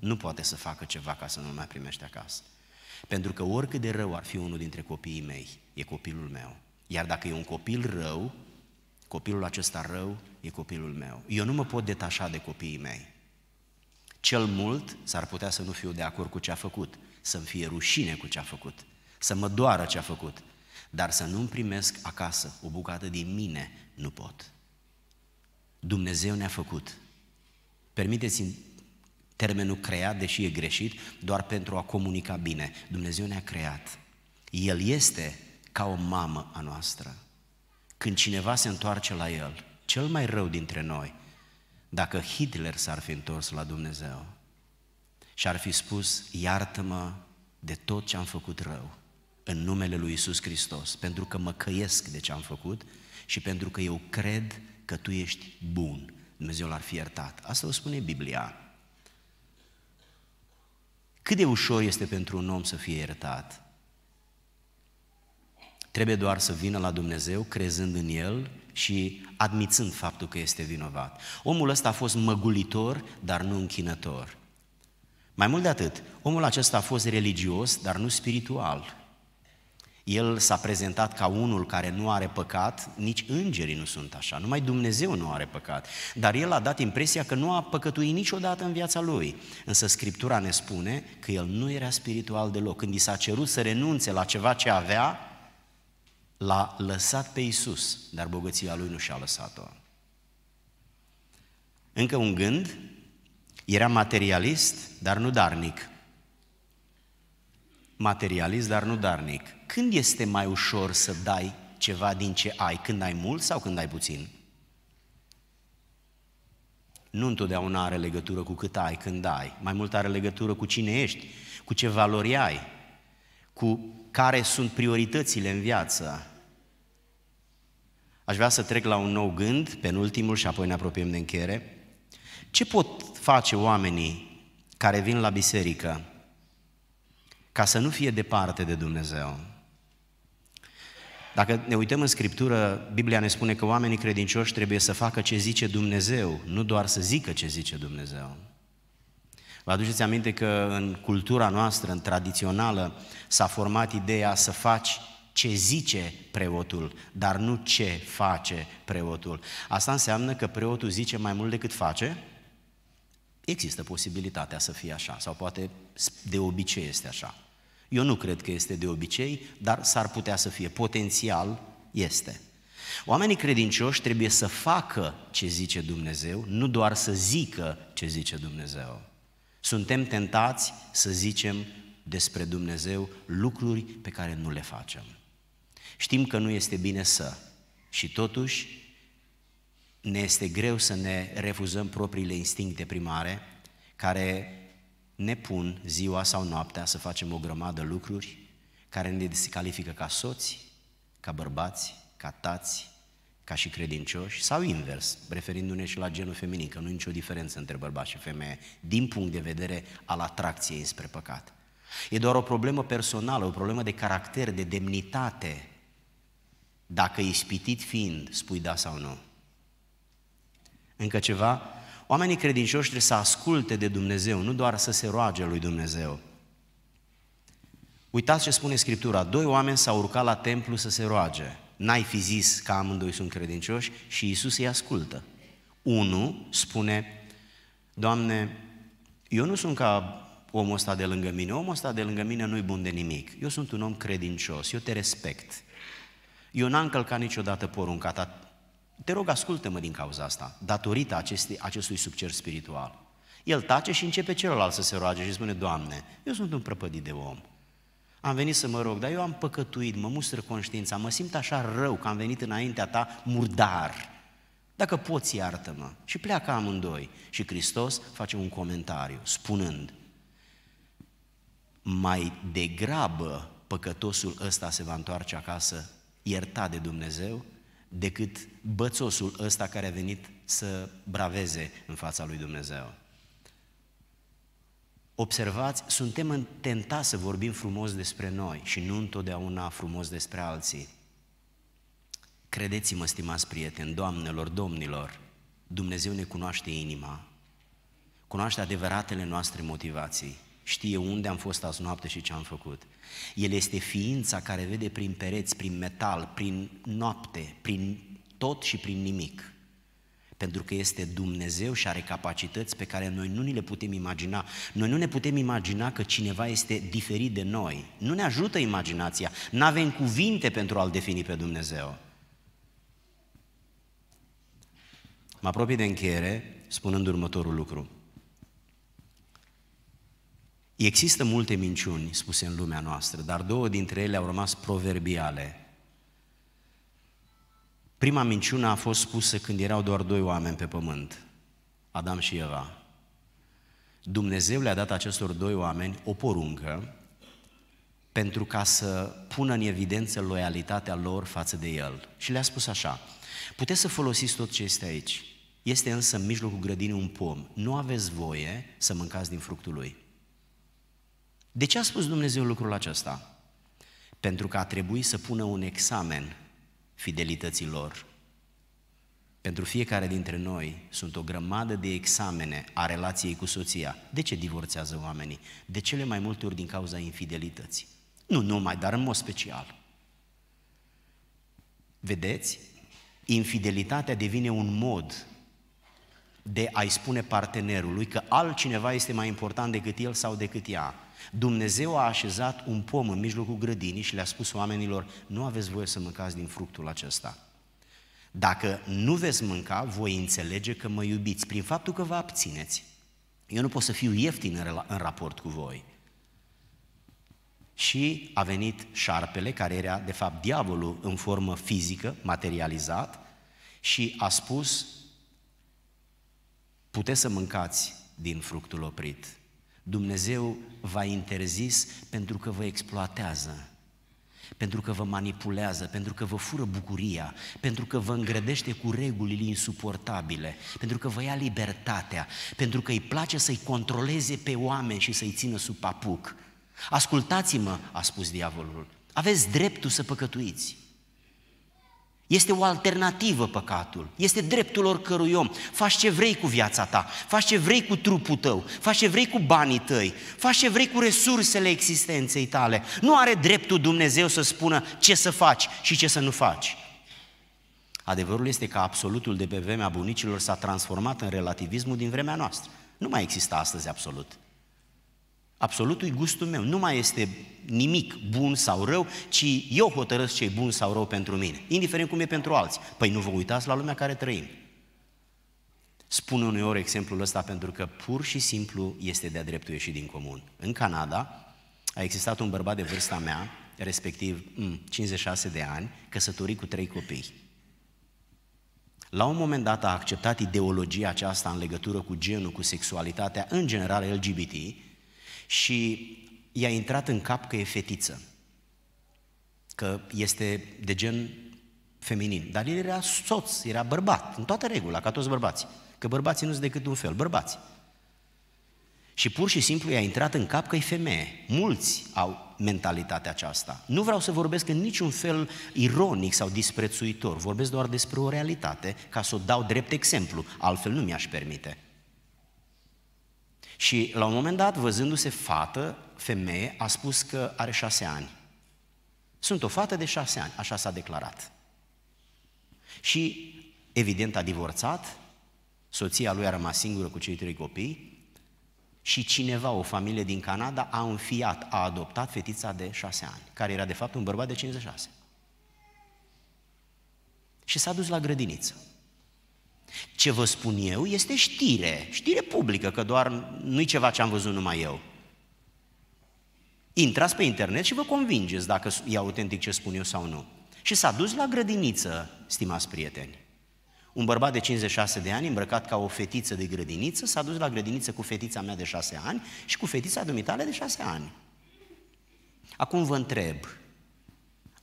Nu poate să facă ceva ca să nu-l mai primește acasă. Pentru că oricât de rău ar fi unul dintre copiii mei, e copilul meu. Iar dacă e un copil rău, copilul acesta rău e copilul meu. Eu nu mă pot detașa de copiii mei. Cel mult s-ar putea să nu fiu de acord cu ce a făcut, să-mi fie rușine cu ce a făcut, să mă doară ce a făcut, dar să nu-mi primesc acasă o bucată din mine, nu pot. Dumnezeu ne-a făcut. Permiteți-mi termenul creat, deși e greșit, doar pentru a comunica bine. Dumnezeu ne-a creat. El este ca o mamă a noastră. Când cineva se întoarce la el, cel mai rău dintre noi, dacă Hitler s-ar fi întors la Dumnezeu și ar fi spus, iartă-mă de tot ce am făcut rău, în numele lui Isus Hristos, pentru că mă căiesc de ce am făcut și pentru că eu cred că tu ești bun. Dumnezeu l-ar fi iertat. Asta o spune Biblia. Cât de ușor este pentru un om să fie iertat? Trebuie doar să vină la Dumnezeu crezând în El și admițând faptul că este vinovat. Omul ăsta a fost măgulitor, dar nu închinător. Mai mult de atât, omul acesta a fost religios, dar nu spiritual. El s-a prezentat ca unul care nu are păcat, nici îngerii nu sunt așa, numai Dumnezeu nu are păcat. Dar el a dat impresia că nu a păcătuit niciodată în viața lui. Însă Scriptura ne spune că el nu era spiritual deloc. Când i s-a cerut să renunțe la ceva ce avea, l-a lăsat pe Isus, dar bogăția lui nu și-a lăsat-o. Încă un gând, era materialist, dar nu darnic. Materialist, dar nu darnic. Când este mai ușor să dai ceva din ce ai? Când ai mult sau când ai puțin? Nu întotdeauna are legătură cu cât ai, când ai. Mai mult are legătură cu cine ești, cu ce valori ai, cu care sunt prioritățile în viață. Aș vrea să trec la un nou gând, penultimul și apoi ne apropiem de încheiere. Ce pot face oamenii care vin la biserică ca să nu fie departe de Dumnezeu? Dacă ne uităm în Scriptură, Biblia ne spune că oamenii credincioși trebuie să facă ce zice Dumnezeu, nu doar să zică ce zice Dumnezeu. Vă aduceți aminte că în cultura noastră, în tradițională, s-a format ideea să faci ce zice preotul, dar nu ce face preotul. Asta înseamnă că preotul zice mai mult decât face? Există posibilitatea să fie așa, sau poate de obicei este așa. Eu nu cred că este de obicei, dar s-ar putea să fie. Potențial este. Oamenii credincioși trebuie să facă ce zice Dumnezeu, nu doar să zică ce zice Dumnezeu. Suntem tentați să zicem despre Dumnezeu lucruri pe care nu le facem. Știm că nu este bine să, și totuși ne este greu să ne refuzăm propriile instincte primare care ne pun ziua sau noaptea să facem o grămadă lucruri care ne descalifică ca soți, ca bărbați, ca tați, ca și credincioși, sau invers, referindu-ne și la genul feminin, că nu e nicio diferență între bărbat și femeie, din punct de vedere al atracției spre păcat. E doar o problemă personală, o problemă de caracter, de demnitate, dacă ispitit fiind, spui da sau nu. Încă ceva, oamenii credincioși trebuie să asculte de Dumnezeu, nu doar să se roage lui Dumnezeu. Uitați ce spune Scriptura, doi oameni s-au urcat la templu să se roage. N-ai fi zis că amândoi sunt credincioși și Isus îi ascultă. Unu spune, Doamne, eu nu sunt ca omul ăsta de lângă mine, omul ăsta de lângă mine nu-i bun de nimic. Eu sunt un om credincios, eu te respect. Eu n-am călcat niciodată porunca ta. Te rog, ascultă-mă din cauza asta, datorită acestui, acestui succes spiritual. El tace și începe celălalt să se roage și spune, Doamne, eu sunt un prăpădit de om. Am venit să mă rog, dar eu am păcătuit, mă mustră conștiința, mă simt așa rău că am venit înaintea ta murdar. Dacă poți, iartă-mă. Și pleacă amândoi. Și Hristos face un comentariu, spunând, mai degrabă păcătosul ăsta se va întoarce acasă iertat de Dumnezeu decât bățosul ăsta care a venit să braveze în fața lui Dumnezeu. Observați, suntem tentați să vorbim frumos despre noi și nu întotdeauna frumos despre alții. Credeți-mă, stimați prieteni, doamnelor, domnilor, Dumnezeu ne cunoaște inima, cunoaște adevăratele noastre motivații, știe unde am fost azi noapte și ce am făcut. El este ființa care vede prin pereți, prin metal, prin noapte, prin tot și prin nimic. Pentru că este Dumnezeu și are capacități pe care noi nu ni le putem imagina. Noi nu ne putem imagina că cineva este diferit de noi. Nu ne ajută imaginația. Nu avem cuvinte pentru a-L defini pe Dumnezeu. Mă apropii de încheiere spunând următorul lucru. Există multe minciuni spuse în lumea noastră, dar două dintre ele au rămas proverbiale. Prima minciună a fost spusă când erau doar doi oameni pe pământ, Adam și Eva. Dumnezeu le-a dat acestor doi oameni o poruncă pentru ca să pună în evidență loialitatea lor față de El. Și le-a spus așa, puteți să folosiți tot ce este aici, este însă în mijlocul grădinii un pom, nu aveți voie să mâncați din fructul lui. De ce a spus Dumnezeu lucrul acesta? Pentru că a trebuit să pună un examen fidelității lor. Pentru fiecare dintre noi sunt o grămadă de examene a relației cu soția. De ce divorțează oamenii? De cele mai multe ori din cauza infidelității. Nu numai, dar în mod special. Vedeți? Infidelitatea devine un mod de a-i spune partenerului că altcineva este mai important decât el sau decât ea. Dumnezeu a așezat un pom în mijlocul grădinii și le-a spus oamenilor, nu aveți voie să mâncați din fructul acesta. Dacă nu veți mânca, voi înțelege că mă iubiți prin faptul că vă abțineți. Eu nu pot să fiu ieftin în, în raport cu voi. Și a venit șarpele, care era de fapt diavolul în formă fizică, materializat, și a spus, puteți să mâncați din fructul oprit. Dumnezeu v-a interzis pentru că vă exploatează, pentru că vă manipulează, pentru că vă fură bucuria, pentru că vă îngrădește cu regulile insuportabile, pentru că vă ia libertatea, pentru că îi place să-i controleze pe oameni și să-i țină sub papuc. Ascultați-mă, a spus diavolul, aveți dreptul să păcătuiți. Este o alternativă păcatul. Este dreptul oricărui om. Faci ce vrei cu viața ta, faci ce vrei cu trupul tău, faci ce vrei cu banii tăi, faci ce vrei cu resursele existenței tale. Nu are dreptul Dumnezeu să spună ce să faci și ce să nu faci. Adevărul este că absolutul de pe vremea bunicilor s-a transformat în relativismul din vremea noastră. Nu mai există astăzi absolut. Absolutul e gustul meu. Nu mai este nimic bun sau rău, ci eu hotărăsc ce e bun sau rău pentru mine, indiferent cum e pentru alții. Păi nu vă uitați la lumea care trăim. Spun uneori exemplul ăsta pentru că pur și simplu este de-a dreptul ieșit din comun. În Canada a existat un bărbat de vârsta mea, respectiv 56 mm, de ani, căsătorit cu trei copii. La un moment dat a acceptat ideologia aceasta în legătură cu genul, cu sexualitatea, în general LGBT, și i-a intrat în cap că e fetiță, că este de gen feminin. Dar el era soț, era bărbat, în toată regula, ca toți bărbații. Că bărbații nu sunt decât un fel, bărbați. Și pur și simplu i-a intrat în cap că e femeie. Mulți au mentalitatea aceasta. Nu vreau să vorbesc în niciun fel ironic sau disprețuitor, vorbesc doar despre o realitate ca să o dau drept exemplu, altfel nu mi-aș permite. Și la un moment dat, văzându-se fată, femeie, a spus că are șase ani. Sunt o fată de șase ani, așa s-a declarat. Și, evident, a divorțat, soția lui a rămas singură cu cei trei copii și cineva, o familie din Canada, a înfiat, a adoptat fetița de șase ani, care era de fapt un bărbat de 56. Și s-a dus la grădiniță. Ce vă spun eu este știre, știre publică, că doar nu-i ceva ce am văzut numai eu. Intrați pe internet și vă convingeți dacă e autentic ce spun eu sau nu. Și s-a dus la grădiniță, stimați prieteni. Un bărbat de 56 de ani, îmbrăcat ca o fetiță de grădiniță, s-a dus la grădiniță cu fetița mea de 6 ani și cu fetița dumitale de 6 ani. Acum vă întreb,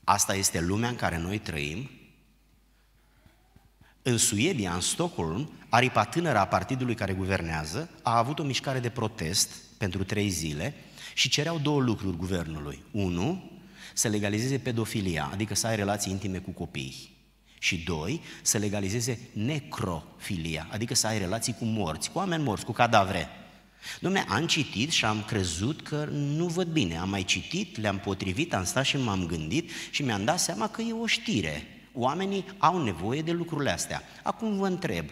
asta este lumea în care noi trăim? În Suedia, în Stockholm, aripa tânără a partidului care guvernează a avut o mișcare de protest pentru trei zile și cereau două lucruri guvernului. Unu, să legalizeze pedofilia, adică să ai relații intime cu copii. Și doi, să legalizeze necrofilia, adică să ai relații cu morți, cu oameni morți, cu cadavre. Dom'le, am citit și am crezut că nu văd bine. Am mai citit, le-am potrivit, am stat și m-am gândit și mi-am dat seama că e o știre. Oamenii au nevoie de lucrurile astea. Acum vă întreb,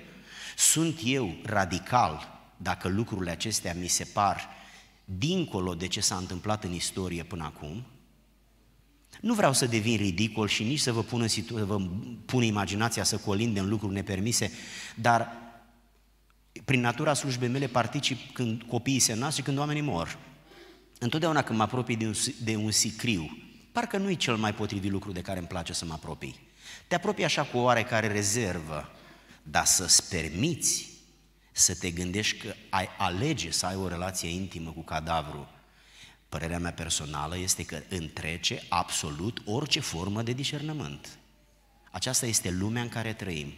sunt eu radical dacă lucrurile acestea mi se par dincolo de ce s-a întâmplat în istorie până acum? Nu vreau să devin ridicol și nici să vă pun, în situ- vă pun imaginația să colinde în lucruri nepermise, dar prin natura slujbei mele particip când copiii se nasc și când oamenii mor. Întotdeauna când mă apropii de un, de un sicriu, parcă nu e cel mai potrivit lucru de care îmi place să mă apropii. Te apropii așa cu o oarecare rezervă, dar să-ți permiți să te gândești că ai alege să ai o relație intimă cu cadavru, părerea mea personală este că întrece absolut orice formă de discernământ. Aceasta este lumea în care trăim.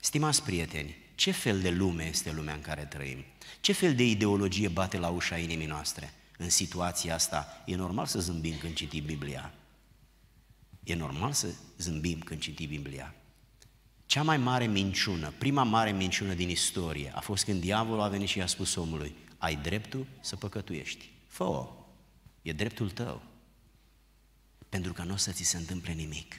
Stimați prieteni, ce fel de lume este lumea în care trăim? Ce fel de ideologie bate la ușa inimii noastre? În situația asta e normal să zâmbim când citim Biblia. E normal să zâmbim când citim Biblia. Cea mai mare minciună, prima mare minciună din istorie a fost când diavolul a venit și i-a spus omului, ai dreptul să păcătuiești. Fă-o, e dreptul tău. Pentru că nu o să ți se întâmple nimic.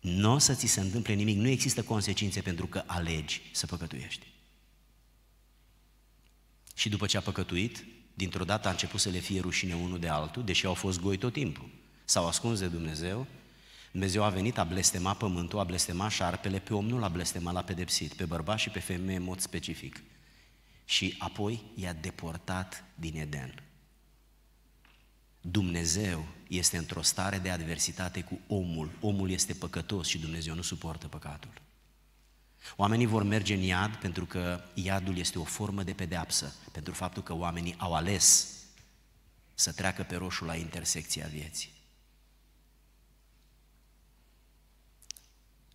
Nu o să ți se întâmple nimic, nu există consecințe pentru că alegi să păcătuiești. Și după ce a păcătuit, dintr-o dată a început să le fie rușine unul de altul, deși au fost goi tot timpul. S-au ascuns de Dumnezeu, Dumnezeu a venit, a blestemat pământul, a blestemat șarpele, pe om nu l-a blestemat, l-a pedepsit, pe bărbat și pe femeie în mod specific. Și apoi i-a deportat din Eden. Dumnezeu este într-o stare de adversitate cu omul. Omul este păcătos și Dumnezeu nu suportă păcatul. Oamenii vor merge în iad pentru că iadul este o formă de pedeapsă, pentru faptul că oamenii au ales să treacă pe roșu la intersecția vieții.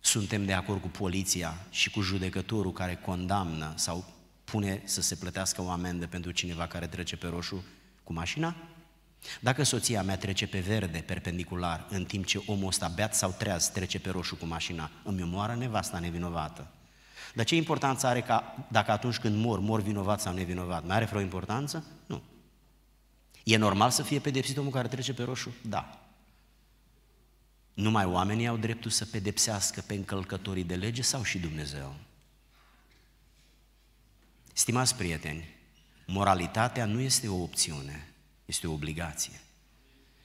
Suntem de acord cu poliția și cu judecătorul care condamnă sau pune să se plătească o amendă pentru cineva care trece pe roșu cu mașina? Dacă soția mea trece pe verde, perpendicular, în timp ce omul ăsta beat sau treaz trece pe roșu cu mașina, îmi omoară nevasta nevinovată. Dar ce importanță are ca dacă atunci când mor, mor vinovat sau nevinovat? Mai are vreo importanță? Nu. E normal să fie pedepsit omul care trece pe roșu? Da. Numai oamenii au dreptul să pedepsească pe încălcătorii de lege sau și Dumnezeu? Stimați prieteni, moralitatea nu este o opțiune, este o obligație.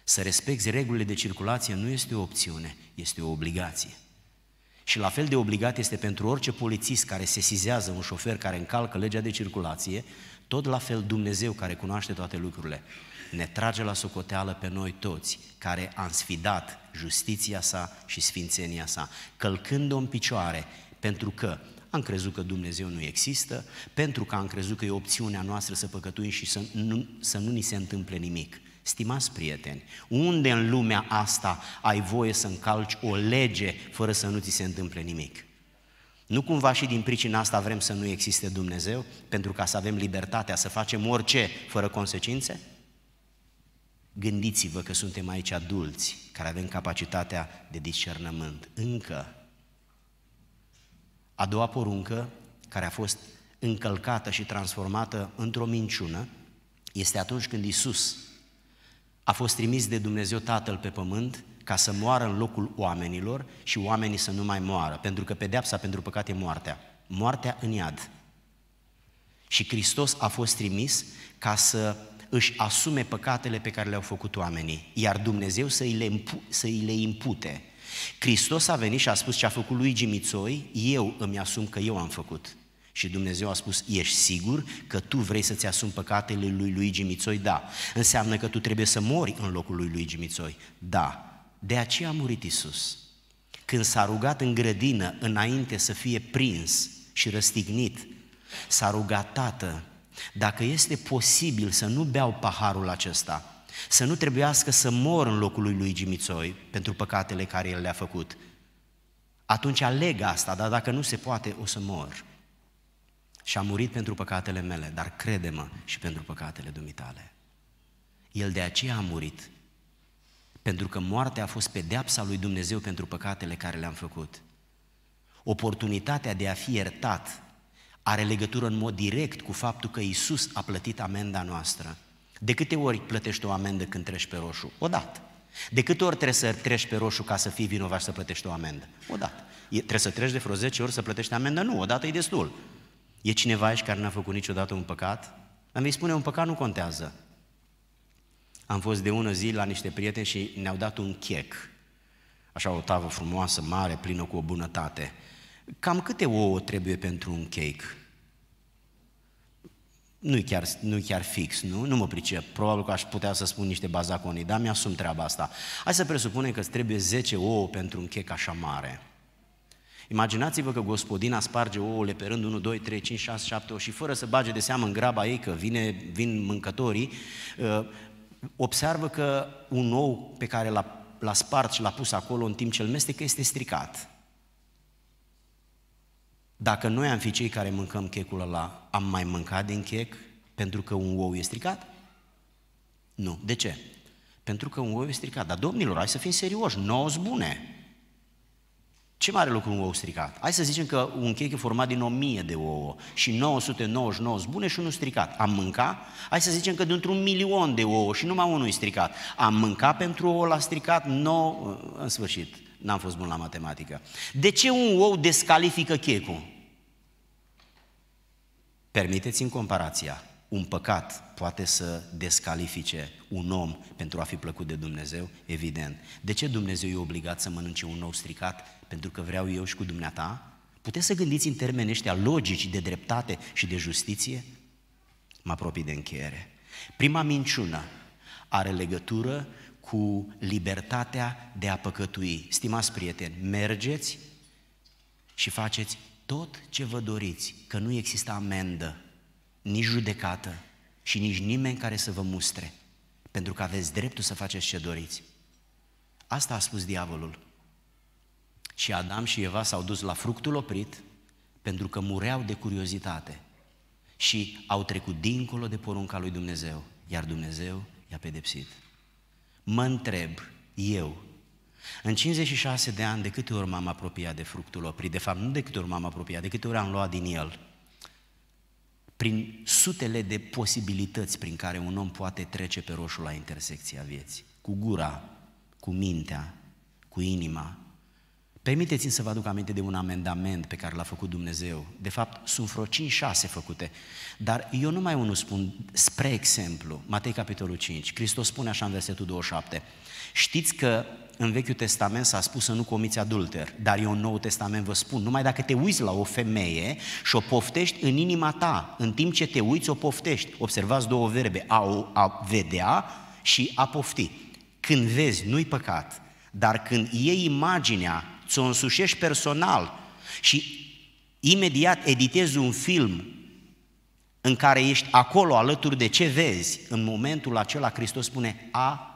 Să respecti regulile de circulație nu este o opțiune, este o obligație. Și la fel de obligat este pentru orice polițist care sesizează un șofer care încalcă legea de circulație, tot la fel Dumnezeu care cunoaște toate lucrurile ne trage la socoteală pe noi toți care am sfidat justiția sa și sfințenia sa, călcând-o în picioare, pentru că am crezut că Dumnezeu nu există, pentru că am crezut că e opțiunea noastră să păcătuim și să nu, să nu ni se întâmple nimic. Stimați prieteni, unde în lumea asta ai voie să încalci o lege fără să nu ți se întâmple nimic? Nu cumva și din pricina asta vrem să nu existe Dumnezeu, pentru ca să avem libertatea să facem orice fără consecințe? Gândiți-vă că suntem aici adulți care avem capacitatea de discernământ. Încă. A doua poruncă, care a fost încălcată și transformată într-o minciună, este atunci când Isus a fost trimis de Dumnezeu Tatăl pe pământ ca să moară în locul oamenilor și oamenii să nu mai moară, pentru că pedeapsa pentru păcat e moartea. Moartea în iad. Și Hristos a fost trimis ca să își asume păcatele pe care le-au făcut oamenii, iar Dumnezeu să îi le, impu- să îi le impute. Hristos a venit și a spus ce a făcut lui Gimițoi, eu îmi asum că eu am făcut. Și Dumnezeu a spus, ești sigur că tu vrei să-ți asumi păcatele lui Luigi Mițoi? Da. Înseamnă că tu trebuie să mori în locul lui Luigi Mițoi? Da. De aceea a murit Isus. Când s-a rugat în grădină înainte să fie prins și răstignit, s-a rugat, Tată, dacă este posibil să nu beau paharul acesta, să nu trebuiască să mor în locul lui Luigi Mițoi pentru păcatele care el le-a făcut, atunci aleg asta, dar dacă nu se poate, o să mor. Și a murit pentru păcatele mele, dar crede-mă și pentru păcatele dumitale. El de aceea a murit, pentru că moartea a fost pedeapsa lui Dumnezeu pentru păcatele care le-am făcut. Oportunitatea de a fi iertat are legătură în mod direct cu faptul că Isus a plătit amenda noastră. De câte ori plătești o amendă când treci pe roșu? Odată. De câte ori trebuie să treci pe roșu ca să fii vinovat și să plătești o amendă? Odată. E, trebuie să treci de vreo 10 ori să plătești amendă? Nu, odată e destul. E cineva aici care n-a făcut niciodată un păcat? Dar mi spune, un păcat nu contează. Am fost de ună zi la niște prieteni și ne-au dat un chec. Așa o tavă frumoasă, mare, plină cu o bunătate. Cam câte ouă trebuie pentru un cake? Nu-i chiar, nu chiar fix, nu? Nu mă pricep. Probabil că aș putea să spun niște bazaconii, dar mi-asum treaba asta. Hai să presupunem că îți trebuie 10 ouă pentru un chec așa mare. Imaginați-vă că gospodina sparge ouăle pe rând 1, 2, 3, 5, 6, 7, 8 și fără să bage de seamă în graba ei că vine, vin mâncătorii, uh, observă că un ou pe care l-a, l-a spart și l-a pus acolo în timp ce îl mestecă este stricat. Dacă noi am fi cei care mâncăm checul ăla, am mai mâncat din chec pentru că un ou e stricat? Nu. De ce? Pentru că un ou e stricat. Dar domnilor, hai să fim serioși, nouă bune. Ce mare lucru un ou stricat? Hai să zicem că un chec e format din 1000 de ouă și 999 bune și unul stricat. Am mâncat? Hai să zicem că dintr-un milion de ouă și numai unul e stricat. Am mâncat pentru ouă la stricat? Nu, în sfârșit. N-am fost bun la matematică. De ce un ou descalifică checul? Permiteți-mi comparația. Un păcat poate să descalifice un om pentru a fi plăcut de Dumnezeu? Evident. De ce Dumnezeu e obligat să mănânce un ou stricat? Pentru că vreau eu și cu dumneata? Puteți să gândiți în termeni ăștia logici de dreptate și de justiție? Mă apropii de încheiere. Prima minciună are legătură cu libertatea de a păcătui. Stimați prieteni, mergeți și faceți tot ce vă doriți, că nu există amendă, nici judecată și nici nimeni care să vă mustre, pentru că aveți dreptul să faceți ce doriți. Asta a spus diavolul. Și Adam și Eva s-au dus la fructul oprit pentru că mureau de curiozitate și au trecut dincolo de porunca lui Dumnezeu, iar Dumnezeu i-a pedepsit. Mă întreb, eu, în 56 de ani, de câte ori m-am apropiat de fructul oprit? De fapt, nu de câte ori m-am apropiat, de câte ori am luat din el. Prin sutele de posibilități prin care un om poate trece pe roșu la intersecția vieții. Cu gura, cu mintea, cu inima, Permiteți-mi să vă aduc aminte de un amendament pe care l-a făcut Dumnezeu. De fapt, sunt vreo 5-6 făcute. Dar eu nu mai unul spun, spre exemplu, Matei capitolul 5, Hristos spune așa în versetul 27, știți că în Vechiul Testament s-a spus să nu comiți adulter, dar eu în Noul Testament vă spun, numai dacă te uiți la o femeie și o poftești în inima ta, în timp ce te uiți, o poftești. Observați două verbe, a, a vedea și a pofti. Când vezi, nu-i păcat, dar când iei imaginea ți-o însușești personal și imediat editezi un film în care ești acolo alături de ce vezi, în momentul acela Hristos spune a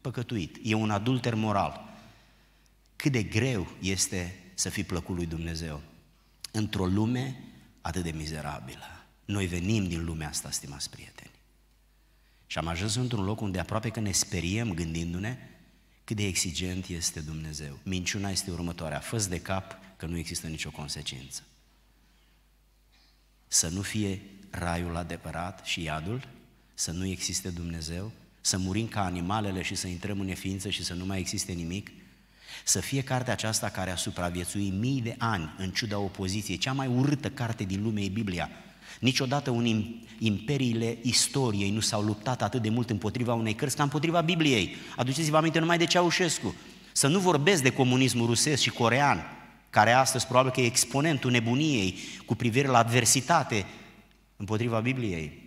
păcătuit, e un adulter moral. Cât de greu este să fii plăcut lui Dumnezeu într-o lume atât de mizerabilă. Noi venim din lumea asta, stimați prieteni. Și am ajuns într-un loc unde aproape că ne speriem gândindu-ne cât de exigent este Dumnezeu. Minciuna este următoarea, fă de cap că nu există nicio consecință. Să nu fie raiul adevărat și iadul, să nu existe Dumnezeu, să murim ca animalele și să intrăm în neființă și să nu mai existe nimic, să fie cartea aceasta care a supraviețuit mii de ani în ciuda opoziției, cea mai urâtă carte din lume e Biblia, Niciodată un imperiile istoriei nu s-au luptat atât de mult împotriva unei cărți ca împotriva Bibliei. Aduceți-vă aminte numai de Ceaușescu. Să nu vorbesc de comunismul rusesc și corean, care astăzi probabil că e exponentul nebuniei cu privire la adversitate împotriva Bibliei.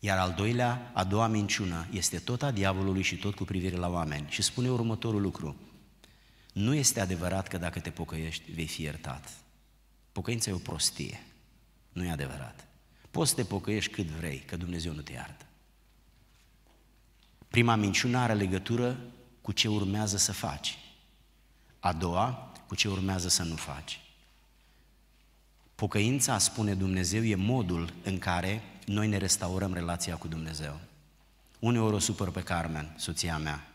Iar al doilea, a doua minciună, este tot a diavolului și tot cu privire la oameni. Și spune următorul lucru. Nu este adevărat că dacă te pocăiești, vei fi iertat. Pocăința e o prostie. Nu e adevărat. Poți să te pocăiești cât vrei, că Dumnezeu nu te iartă. Prima minciună are legătură cu ce urmează să faci. A doua, cu ce urmează să nu faci. Pocăința, spune Dumnezeu, e modul în care noi ne restaurăm relația cu Dumnezeu. Uneori o supăr pe Carmen, soția mea.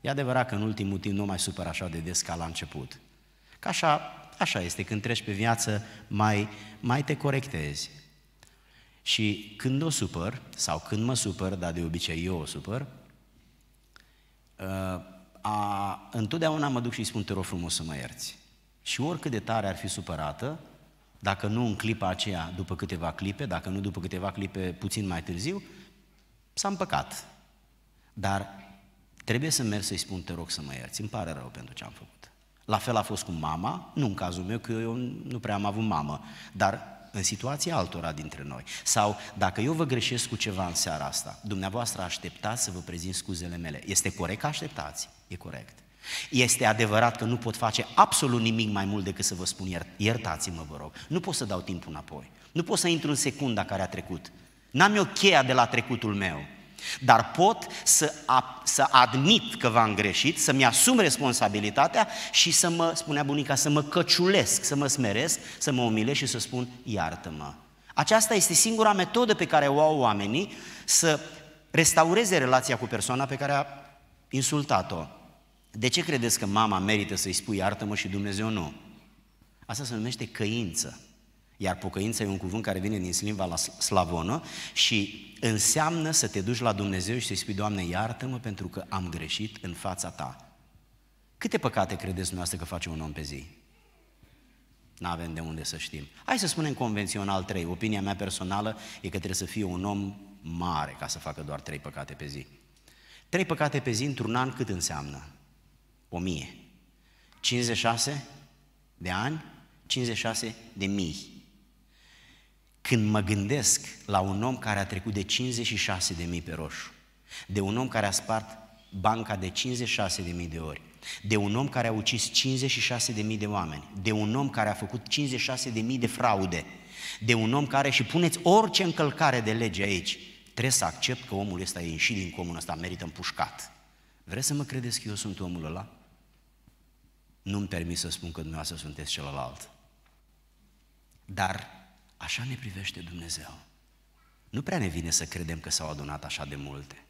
E adevărat că în ultimul timp nu mai supăr așa de des ca la început. Ca așa Așa este, când treci pe viață, mai, mai te corectezi. Și când o supăr, sau când mă supăr, dar de obicei eu o supăr, uh, a, întotdeauna mă duc și îi spun, te rog frumos să mă ierți. Și oricât de tare ar fi supărată, dacă nu în clipa aceea, după câteva clipe, dacă nu după câteva clipe puțin mai târziu, s-a împăcat. Dar trebuie să merg să-i spun, te rog să mă ierți, îmi pare rău pentru ce am făcut. La fel a fost cu mama, nu în cazul meu, că eu nu prea am avut mamă, dar în situația altora dintre noi. Sau dacă eu vă greșesc cu ceva în seara asta, dumneavoastră așteptați să vă prezint scuzele mele. Este corect că așteptați? E corect. Este adevărat că nu pot face absolut nimic mai mult decât să vă spun iert, iertați-mă, vă rog. Nu pot să dau timpul înapoi. Nu pot să intru în secunda care a trecut. N-am eu cheia de la trecutul meu. Dar pot să, să admit că v-am greșit, să-mi asum responsabilitatea și să mă, spunea bunica, să mă căciulesc, să mă smeresc, să mă umilesc și să spun iartă-mă. Aceasta este singura metodă pe care o au oamenii să restaureze relația cu persoana pe care a insultat-o. De ce credeți că mama merită să-i spui iartă-mă și Dumnezeu nu? Asta se numește căință. Iar pocăința e un cuvânt care vine din limba la slavonă și înseamnă să te duci la Dumnezeu și să-i spui, Doamne, iartă-mă pentru că am greșit în fața Ta. Câte păcate credeți dumneavoastră că face un om pe zi? Nu avem de unde să știm. Hai să spunem convențional trei. Opinia mea personală e că trebuie să fie un om mare ca să facă doar trei păcate pe zi. Trei păcate pe zi într-un an cât înseamnă? O mie. 56 de ani, 56 de mii. Când mă gândesc la un om care a trecut de 56 de mii pe roșu, de un om care a spart banca de 56 de mii de ori, de un om care a ucis 56 de mii de oameni, de un om care a făcut 56 de mii de fraude, de un om care, și puneți orice încălcare de lege aici, trebuie să accept că omul ăsta e ieșit din comună ăsta, merită împușcat. Vreți să mă credeți că eu sunt omul ăla? Nu-mi permis să spun că dumneavoastră sunteți celălalt. Dar așa ne privește Dumnezeu. Nu prea ne vine să credem că s-au adunat așa de multe.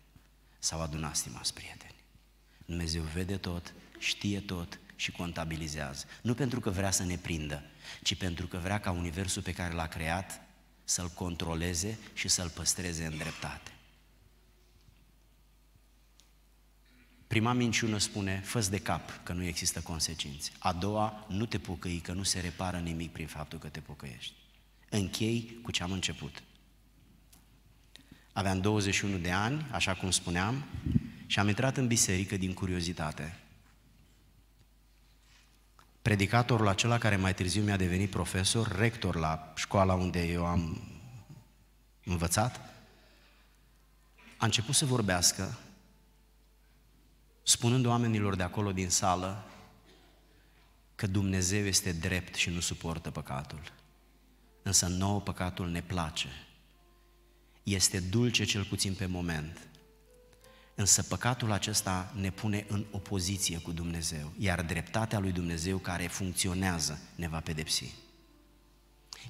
S-au adunat, stimați prieteni. Dumnezeu vede tot, știe tot și contabilizează. Nu pentru că vrea să ne prindă, ci pentru că vrea ca universul pe care l-a creat să-l controleze și să-l păstreze în dreptate. Prima minciună spune, fă de cap că nu există consecințe. A doua, nu te pocăi că nu se repară nimic prin faptul că te pocăiești. Închei cu ce am început. Aveam 21 de ani, așa cum spuneam, și am intrat în biserică din curiozitate. Predicatorul acela care mai târziu mi-a devenit profesor, rector la școala unde eu am învățat, a început să vorbească, spunând oamenilor de acolo din sală că Dumnezeu este drept și nu suportă păcatul. Însă nouă păcatul ne place. Este dulce cel puțin pe moment, Însă păcatul acesta ne pune în opoziție cu Dumnezeu, iar dreptatea lui Dumnezeu care funcționează ne va pedepsi.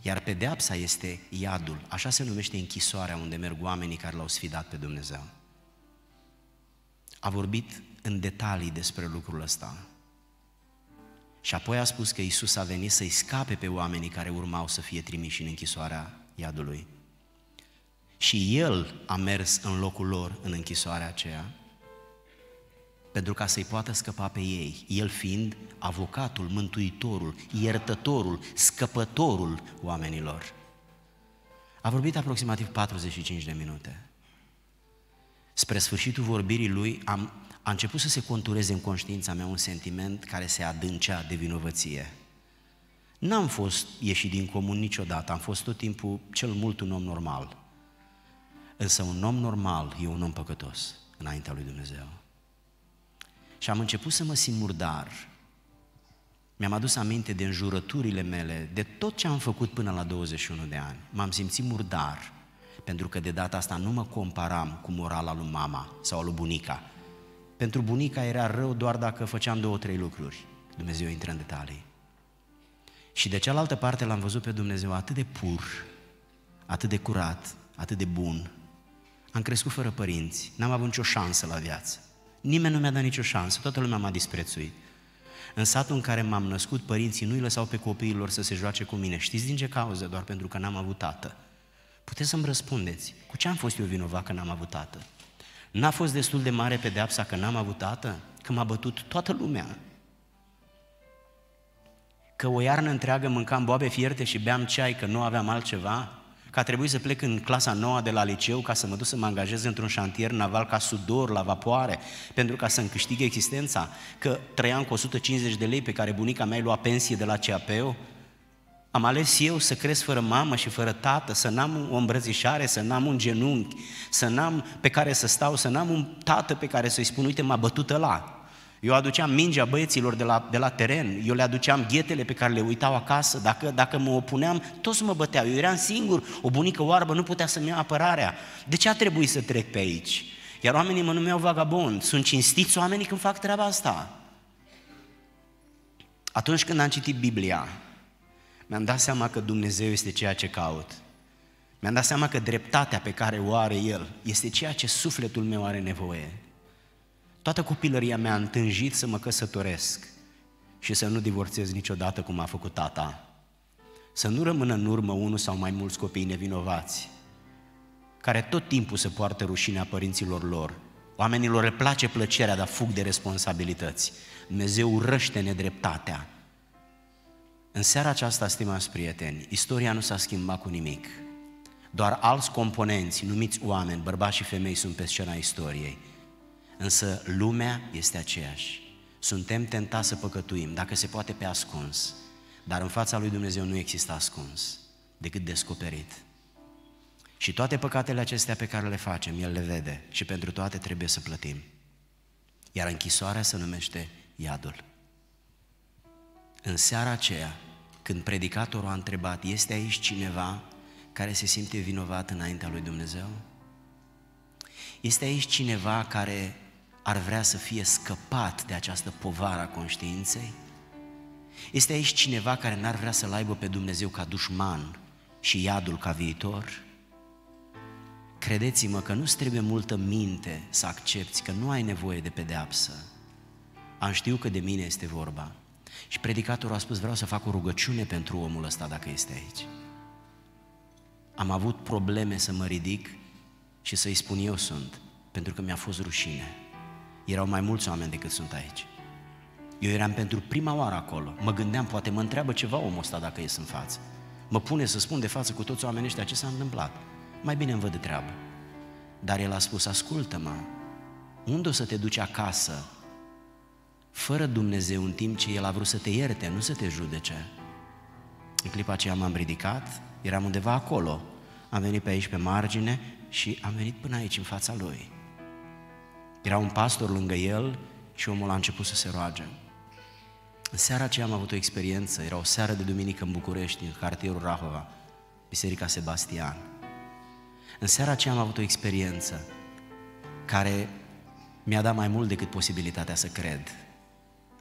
Iar pedeapsa este iadul, așa se numește închisoarea unde merg oamenii care l-au sfidat pe Dumnezeu. A vorbit în detalii despre lucrul ăsta. Și apoi a spus că Isus a venit să-i scape pe oamenii care urmau să fie trimiși în închisoarea iadului. Și el a mers în locul lor în închisoarea aceea, pentru ca să-i poată scăpa pe ei, el fiind avocatul, mântuitorul, iertătorul, scăpătorul oamenilor. A vorbit aproximativ 45 de minute. Spre sfârșitul vorbirii lui am, a început să se contureze în conștiința mea un sentiment care se adâncea de vinovăție. N-am fost ieșit din comun niciodată, am fost tot timpul cel mult un om normal. Însă un om normal e un om păcătos înaintea lui Dumnezeu. Și am început să mă simt murdar. Mi-am adus aminte de înjurăturile mele, de tot ce am făcut până la 21 de ani. M-am simțit murdar, pentru că de data asta nu mă comparam cu morala lui mama sau lui bunica. Pentru bunica era rău doar dacă făceam două, trei lucruri. Dumnezeu intră în detalii. Și de cealaltă parte l-am văzut pe Dumnezeu atât de pur, atât de curat, atât de bun, am crescut fără părinți, n-am avut nicio șansă la viață. Nimeni nu mi-a dat nicio șansă, toată lumea m-a disprețuit. În satul în care m-am născut, părinții nu-i lăsau pe copiilor să se joace cu mine. Știți din ce cauză? Doar pentru că n-am avut tată. Puteți să-mi răspundeți, cu ce am fost eu vinovat că n-am avut tată? N-a fost destul de mare pedeapsa că n-am avut tată? Că m-a bătut toată lumea. Că o iarnă întreagă mâncam boabe fierte și beam ceai, că nu aveam altceva? că a trebuit să plec în clasa noua de la liceu ca să mă duc să mă angajez într-un șantier naval ca sudor la vapoare, pentru ca să-mi câștig existența, că trăiam cu 150 de lei pe care bunica mea lua pensie de la CAP-ul, am ales eu să cresc fără mamă și fără tată, să n-am o îmbrățișare, să n-am un genunchi, să n-am pe care să stau, să n-am un tată pe care să-i spun, uite, m-a bătut ăla, eu aduceam mingea băieților de la, de la teren, eu le aduceam ghetele pe care le uitau acasă, dacă, dacă mă opuneam, toți mă băteau, eu eram singur, o bunică oarbă nu putea să-mi ia apărarea. De ce a trebuit să trec pe aici? Iar oamenii mă numeau vagabond, sunt cinstiți oamenii când fac treaba asta. Atunci când am citit Biblia, mi-am dat seama că Dumnezeu este ceea ce caut. Mi-am dat seama că dreptatea pe care o are El este ceea ce sufletul meu are nevoie. Toată copilăria mea a întânjit să mă căsătoresc și să nu divorțez niciodată cum a făcut tata. Să nu rămână în urmă unul sau mai mulți copii nevinovați, care tot timpul se poartă rușinea părinților lor, Oamenilor le place plăcerea, dar fug de responsabilități. Dumnezeu urăște nedreptatea. În seara aceasta, stimați prieteni, istoria nu s-a schimbat cu nimic. Doar alți componenți, numiți oameni, bărbați și femei, sunt pe scena istoriei. Însă lumea este aceeași. Suntem tentați să păcătuim, dacă se poate pe ascuns. Dar în fața lui Dumnezeu nu există ascuns, decât descoperit. Și toate păcatele acestea pe care le facem, El le vede și pentru toate trebuie să plătim. Iar închisoarea se numește iadul. În seara aceea, când predicatorul a întrebat, este aici cineva care se simte vinovat înaintea lui Dumnezeu? Este aici cineva care ar vrea să fie scăpat de această povară a conștiinței? Este aici cineva care n-ar vrea să-L aibă pe Dumnezeu ca dușman și iadul ca viitor? Credeți-mă că nu-ți trebuie multă minte să accepti că nu ai nevoie de pedeapsă. Am știu că de mine este vorba. Și predicatorul a spus, vreau să fac o rugăciune pentru omul ăsta dacă este aici. Am avut probleme să mă ridic și să-i spun eu sunt, pentru că mi-a fost rușine. Erau mai mulți oameni decât sunt aici. Eu eram pentru prima oară acolo. Mă gândeam, poate mă întreabă ceva omul ăsta dacă ies în față. Mă pune să spun de față cu toți oamenii ăștia ce s-a întâmplat. Mai bine îmi văd de treabă. Dar el a spus, ascultă-mă, unde o să te duci acasă fără Dumnezeu în timp ce El a vrut să te ierte, nu să te judece? În clipa aceea m-am ridicat, eram undeva acolo, am venit pe aici pe margine și am venit până aici în fața Lui. Era un pastor lângă el și omul a început să se roage. În seara aceea am avut o experiență, era o seară de duminică în București, în cartierul Rahova, Biserica Sebastian. În seara aceea am avut o experiență care mi-a dat mai mult decât posibilitatea să cred.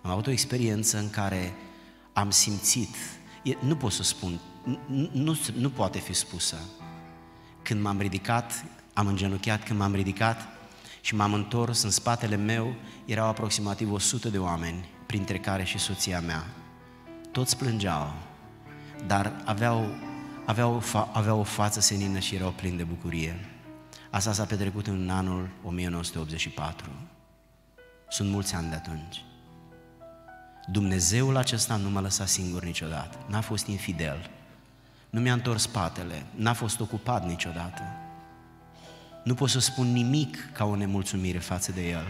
Am avut o experiență în care am simțit, nu pot să spun, nu, nu, nu poate fi spusă. Când m-am ridicat, am îngenunchiat, când m-am ridicat și m-am întors în spatele meu, erau aproximativ 100 de oameni, printre care și soția mea. Toți plângeau, dar aveau, aveau, aveau o față senină și erau plini de bucurie. Asta s-a petrecut în anul 1984. Sunt mulți ani de atunci. Dumnezeul acesta nu m-a lăsat singur niciodată. N-a fost infidel. Nu mi-a întors spatele. N-a fost ocupat niciodată. Nu pot să spun nimic ca o nemulțumire față de El.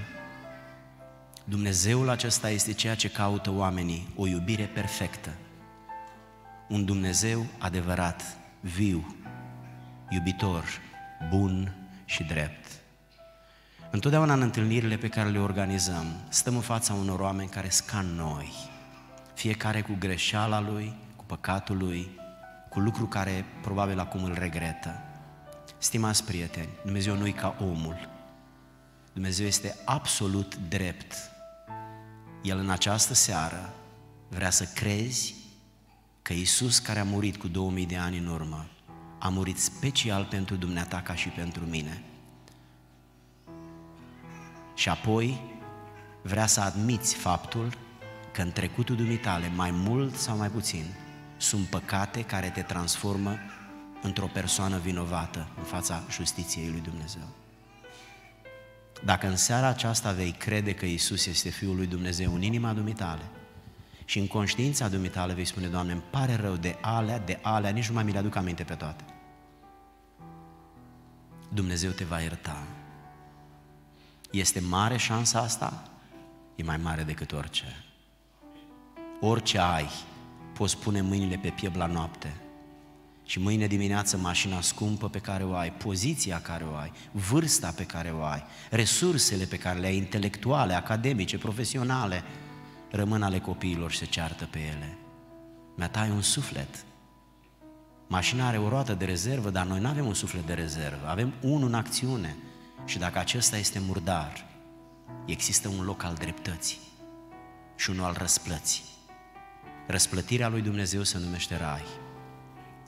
Dumnezeul acesta este ceea ce caută oamenii, o iubire perfectă. Un Dumnezeu adevărat, viu, iubitor, bun și drept. Întotdeauna în întâlnirile pe care le organizăm, stăm în fața unor oameni care sunt ca noi, fiecare cu greșeala lui, cu păcatul lui, cu lucru care probabil acum îl regretă. Stimați prieteni, Dumnezeu nu-i ca omul. Dumnezeu este absolut drept. El în această seară vrea să crezi că Isus care a murit cu 2000 de ani în urmă a murit special pentru dumneata ca și pentru mine. Și apoi vrea să admiți faptul că în trecutul dumitale, mai mult sau mai puțin, sunt păcate care te transformă într-o persoană vinovată în fața justiției lui Dumnezeu. Dacă în seara aceasta vei crede că Isus este Fiul lui Dumnezeu în inima dumitale și în conștiința dumitale vei spune, Doamne, îmi pare rău de alea, de alea, nici nu mai mi le aduc aminte pe toate. Dumnezeu te va ierta. Este mare șansa asta? E mai mare decât orice. Orice ai, poți pune mâinile pe piept la noapte și mâine dimineață mașina scumpă pe care o ai, poziția care o ai, vârsta pe care o ai, resursele pe care le ai, intelectuale, academice, profesionale, rămân ale copiilor și se ceartă pe ele. Mi-a tai un suflet. Mașina are o roată de rezervă, dar noi nu avem un suflet de rezervă, avem unul în acțiune. Și dacă acesta este murdar, există un loc al dreptății și unul al răsplății. Răsplătirea lui Dumnezeu se numește rai,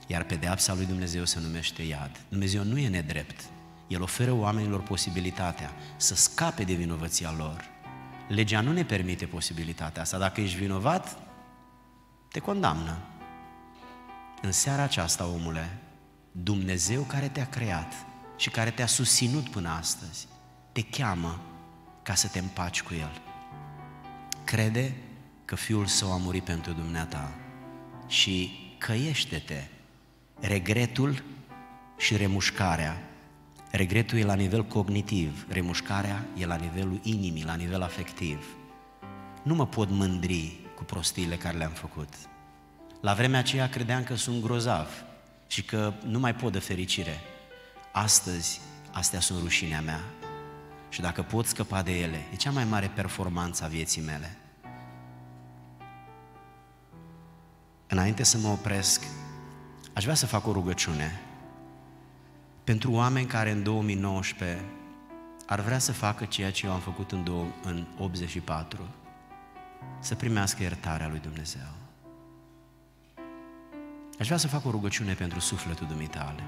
iar pedeapsa lui Dumnezeu se numește iad. Dumnezeu nu e nedrept. El oferă oamenilor posibilitatea să scape de vinovăția lor. Legea nu ne permite posibilitatea asta. Dacă ești vinovat, te condamnă. În seara aceasta, omule, Dumnezeu care te-a creat și care te-a susținut până astăzi, te cheamă ca să te împaci cu El. Crede că Fiul Său a murit pentru dumneata și căiește-te. Regretul și remușcarea. Regretul e la nivel cognitiv, remușcarea e la nivelul inimii, la nivel afectiv. Nu mă pot mândri cu prostiile care le-am făcut. La vremea aceea credeam că sunt grozav și că nu mai pot de fericire. Astăzi, astea sunt rușinea mea. Și dacă pot scăpa de ele, e cea mai mare performanță a vieții mele. Înainte să mă opresc, aș vrea să fac o rugăciune pentru oameni care în 2019 ar vrea să facă ceea ce eu am făcut în, două, în 84, să primească iertarea lui Dumnezeu. Aș vrea să fac o rugăciune pentru sufletul dumitale.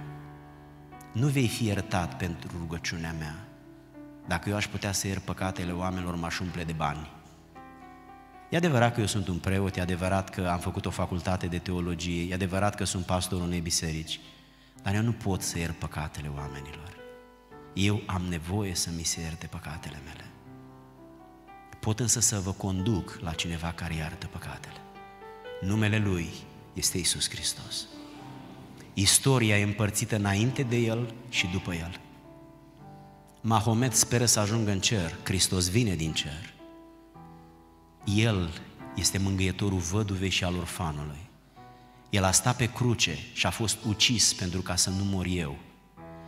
Nu vei fi iertat pentru rugăciunea mea. Dacă eu aș putea să iert păcatele oamenilor, m-aș umple de bani. E adevărat că eu sunt un preot, e adevărat că am făcut o facultate de teologie, e adevărat că sunt pastorul unei biserici, dar eu nu pot să iert păcatele oamenilor. Eu am nevoie să mi se ierte păcatele mele. Pot însă să vă conduc la cineva care iartă păcatele. Numele Lui este Isus Hristos. Istoria e împărțită înainte de El și după El. Mahomet speră să ajungă în cer, Hristos vine din cer. El este mângâietorul văduvei și al orfanului. El a stat pe cruce și a fost ucis pentru ca să nu mor eu,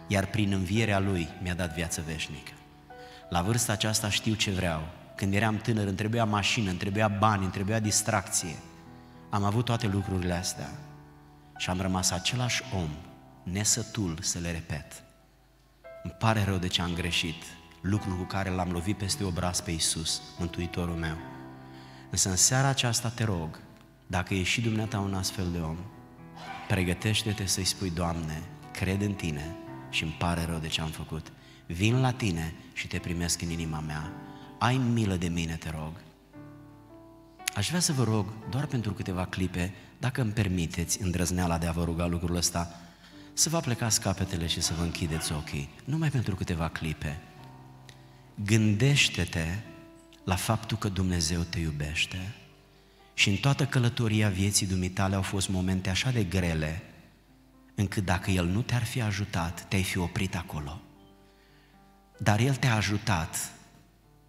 iar prin învierea Lui mi-a dat viață veșnică. La vârsta aceasta știu ce vreau. Când eram tânăr, îmi trebuia mașină, îmi trebuia bani, îmi trebuia distracție. Am avut toate lucrurile astea și am rămas același om, nesătul să le repet. Îmi pare rău de ce am greșit, lucrul cu care l-am lovit peste obraz pe Iisus, Mântuitorul meu. Însă în seara aceasta te rog, dacă ești și dumneata un astfel de om, pregătește-te să-i spui, Doamne, cred în Tine și îmi pare rău de ce am făcut. Vin la Tine și te primesc în inima mea. Ai milă de mine, te rog. Aș vrea să vă rog, doar pentru câteva clipe, dacă îmi permiteți îndrăzneala de a vă ruga lucrul ăsta, să vă plecați capetele și să vă închideți ochii, numai pentru câteva clipe. Gândește-te la faptul că Dumnezeu te iubește și în toată călătoria vieții dumitale au fost momente așa de grele, încât dacă El nu te-ar fi ajutat, te-ai fi oprit acolo. Dar El te-a ajutat,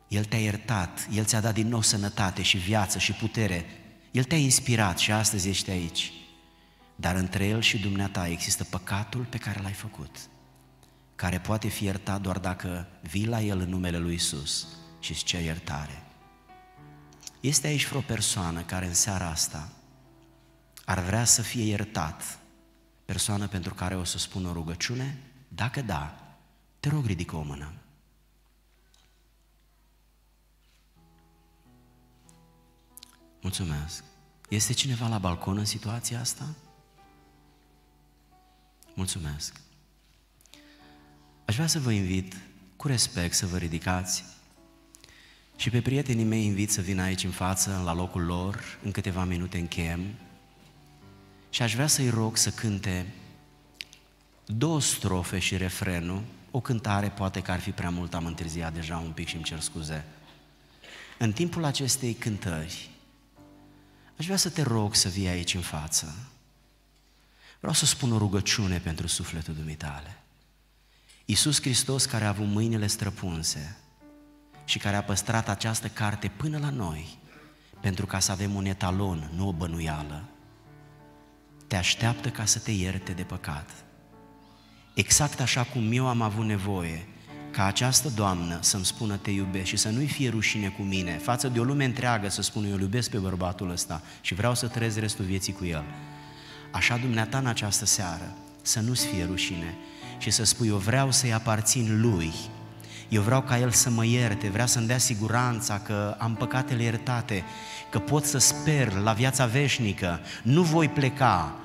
El te-a iertat, El ți-a dat din nou sănătate și viață și putere, El te-a inspirat și astăzi ești aici. Dar între El și dumneata există păcatul pe care l-ai făcut, care poate fi iertat doar dacă vii la El în numele Lui Isus și îți ceri iertare. Este aici vreo persoană care în seara asta ar vrea să fie iertat, persoană pentru care o să spun o rugăciune? Dacă da, te rog ridică o mână. Mulțumesc. Este cineva la balcon în situația asta? Mulțumesc. Aș vrea să vă invit cu respect să vă ridicați și pe prietenii mei invit să vină aici în față, la locul lor, în câteva minute încheiem. Și aș vrea să-i rog să cânte două strofe și refrenul, o cântare poate că ar fi prea mult, am întârziat deja un pic și îmi cer scuze. În timpul acestei cântări, aș vrea să te rog să vii aici în față. Vreau să spun o rugăciune pentru sufletul dumitale. Iisus Hristos care a avut mâinile străpunse, și care a păstrat această carte până la noi, pentru ca să avem un etalon, nu o bănuială, te așteaptă ca să te ierte de păcat. Exact așa cum eu am avut nevoie ca această doamnă să-mi spună te iubesc și să nu-i fie rușine cu mine, față de o lume întreagă să spună eu iubesc pe bărbatul ăsta și vreau să trăiesc restul vieții cu el. Așa dumneata în această seară să nu-ți fie rușine și să spui eu vreau să-i aparțin lui, eu vreau ca El să mă ierte, vreau să-mi dea siguranța că am păcatele iertate, că pot să sper la viața veșnică. Nu voi pleca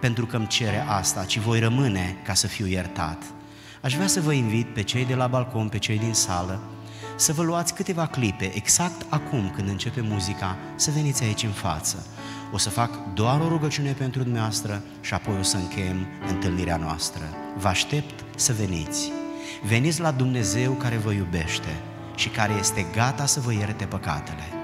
pentru că îmi cere asta, ci voi rămâne ca să fiu iertat. Aș vrea să vă invit pe cei de la balcon, pe cei din sală, să vă luați câteva clipe, exact acum când începe muzica, să veniți aici în față. O să fac doar o rugăciune pentru dumneavoastră și apoi o să încheiem întâlnirea noastră. Vă aștept să veniți. Veniți la Dumnezeu care vă iubește și care este gata să vă ierte păcatele.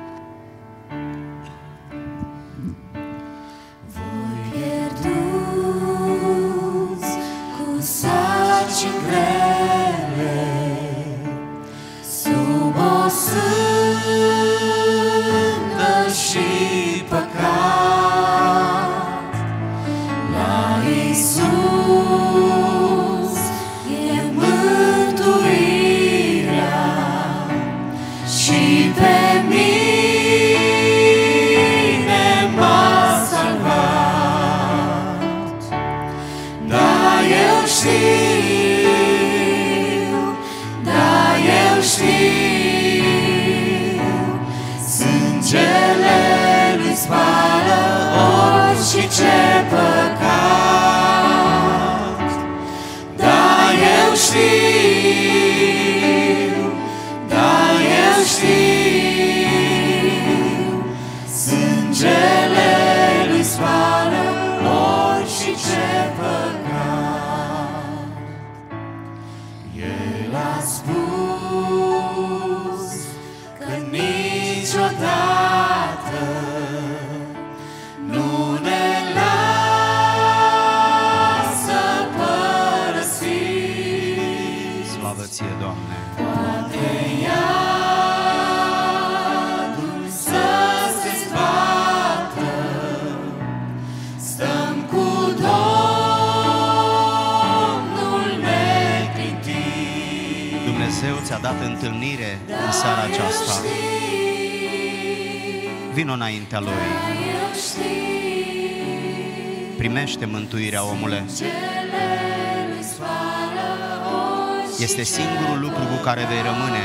Este singurul lucru cu care vei rămâne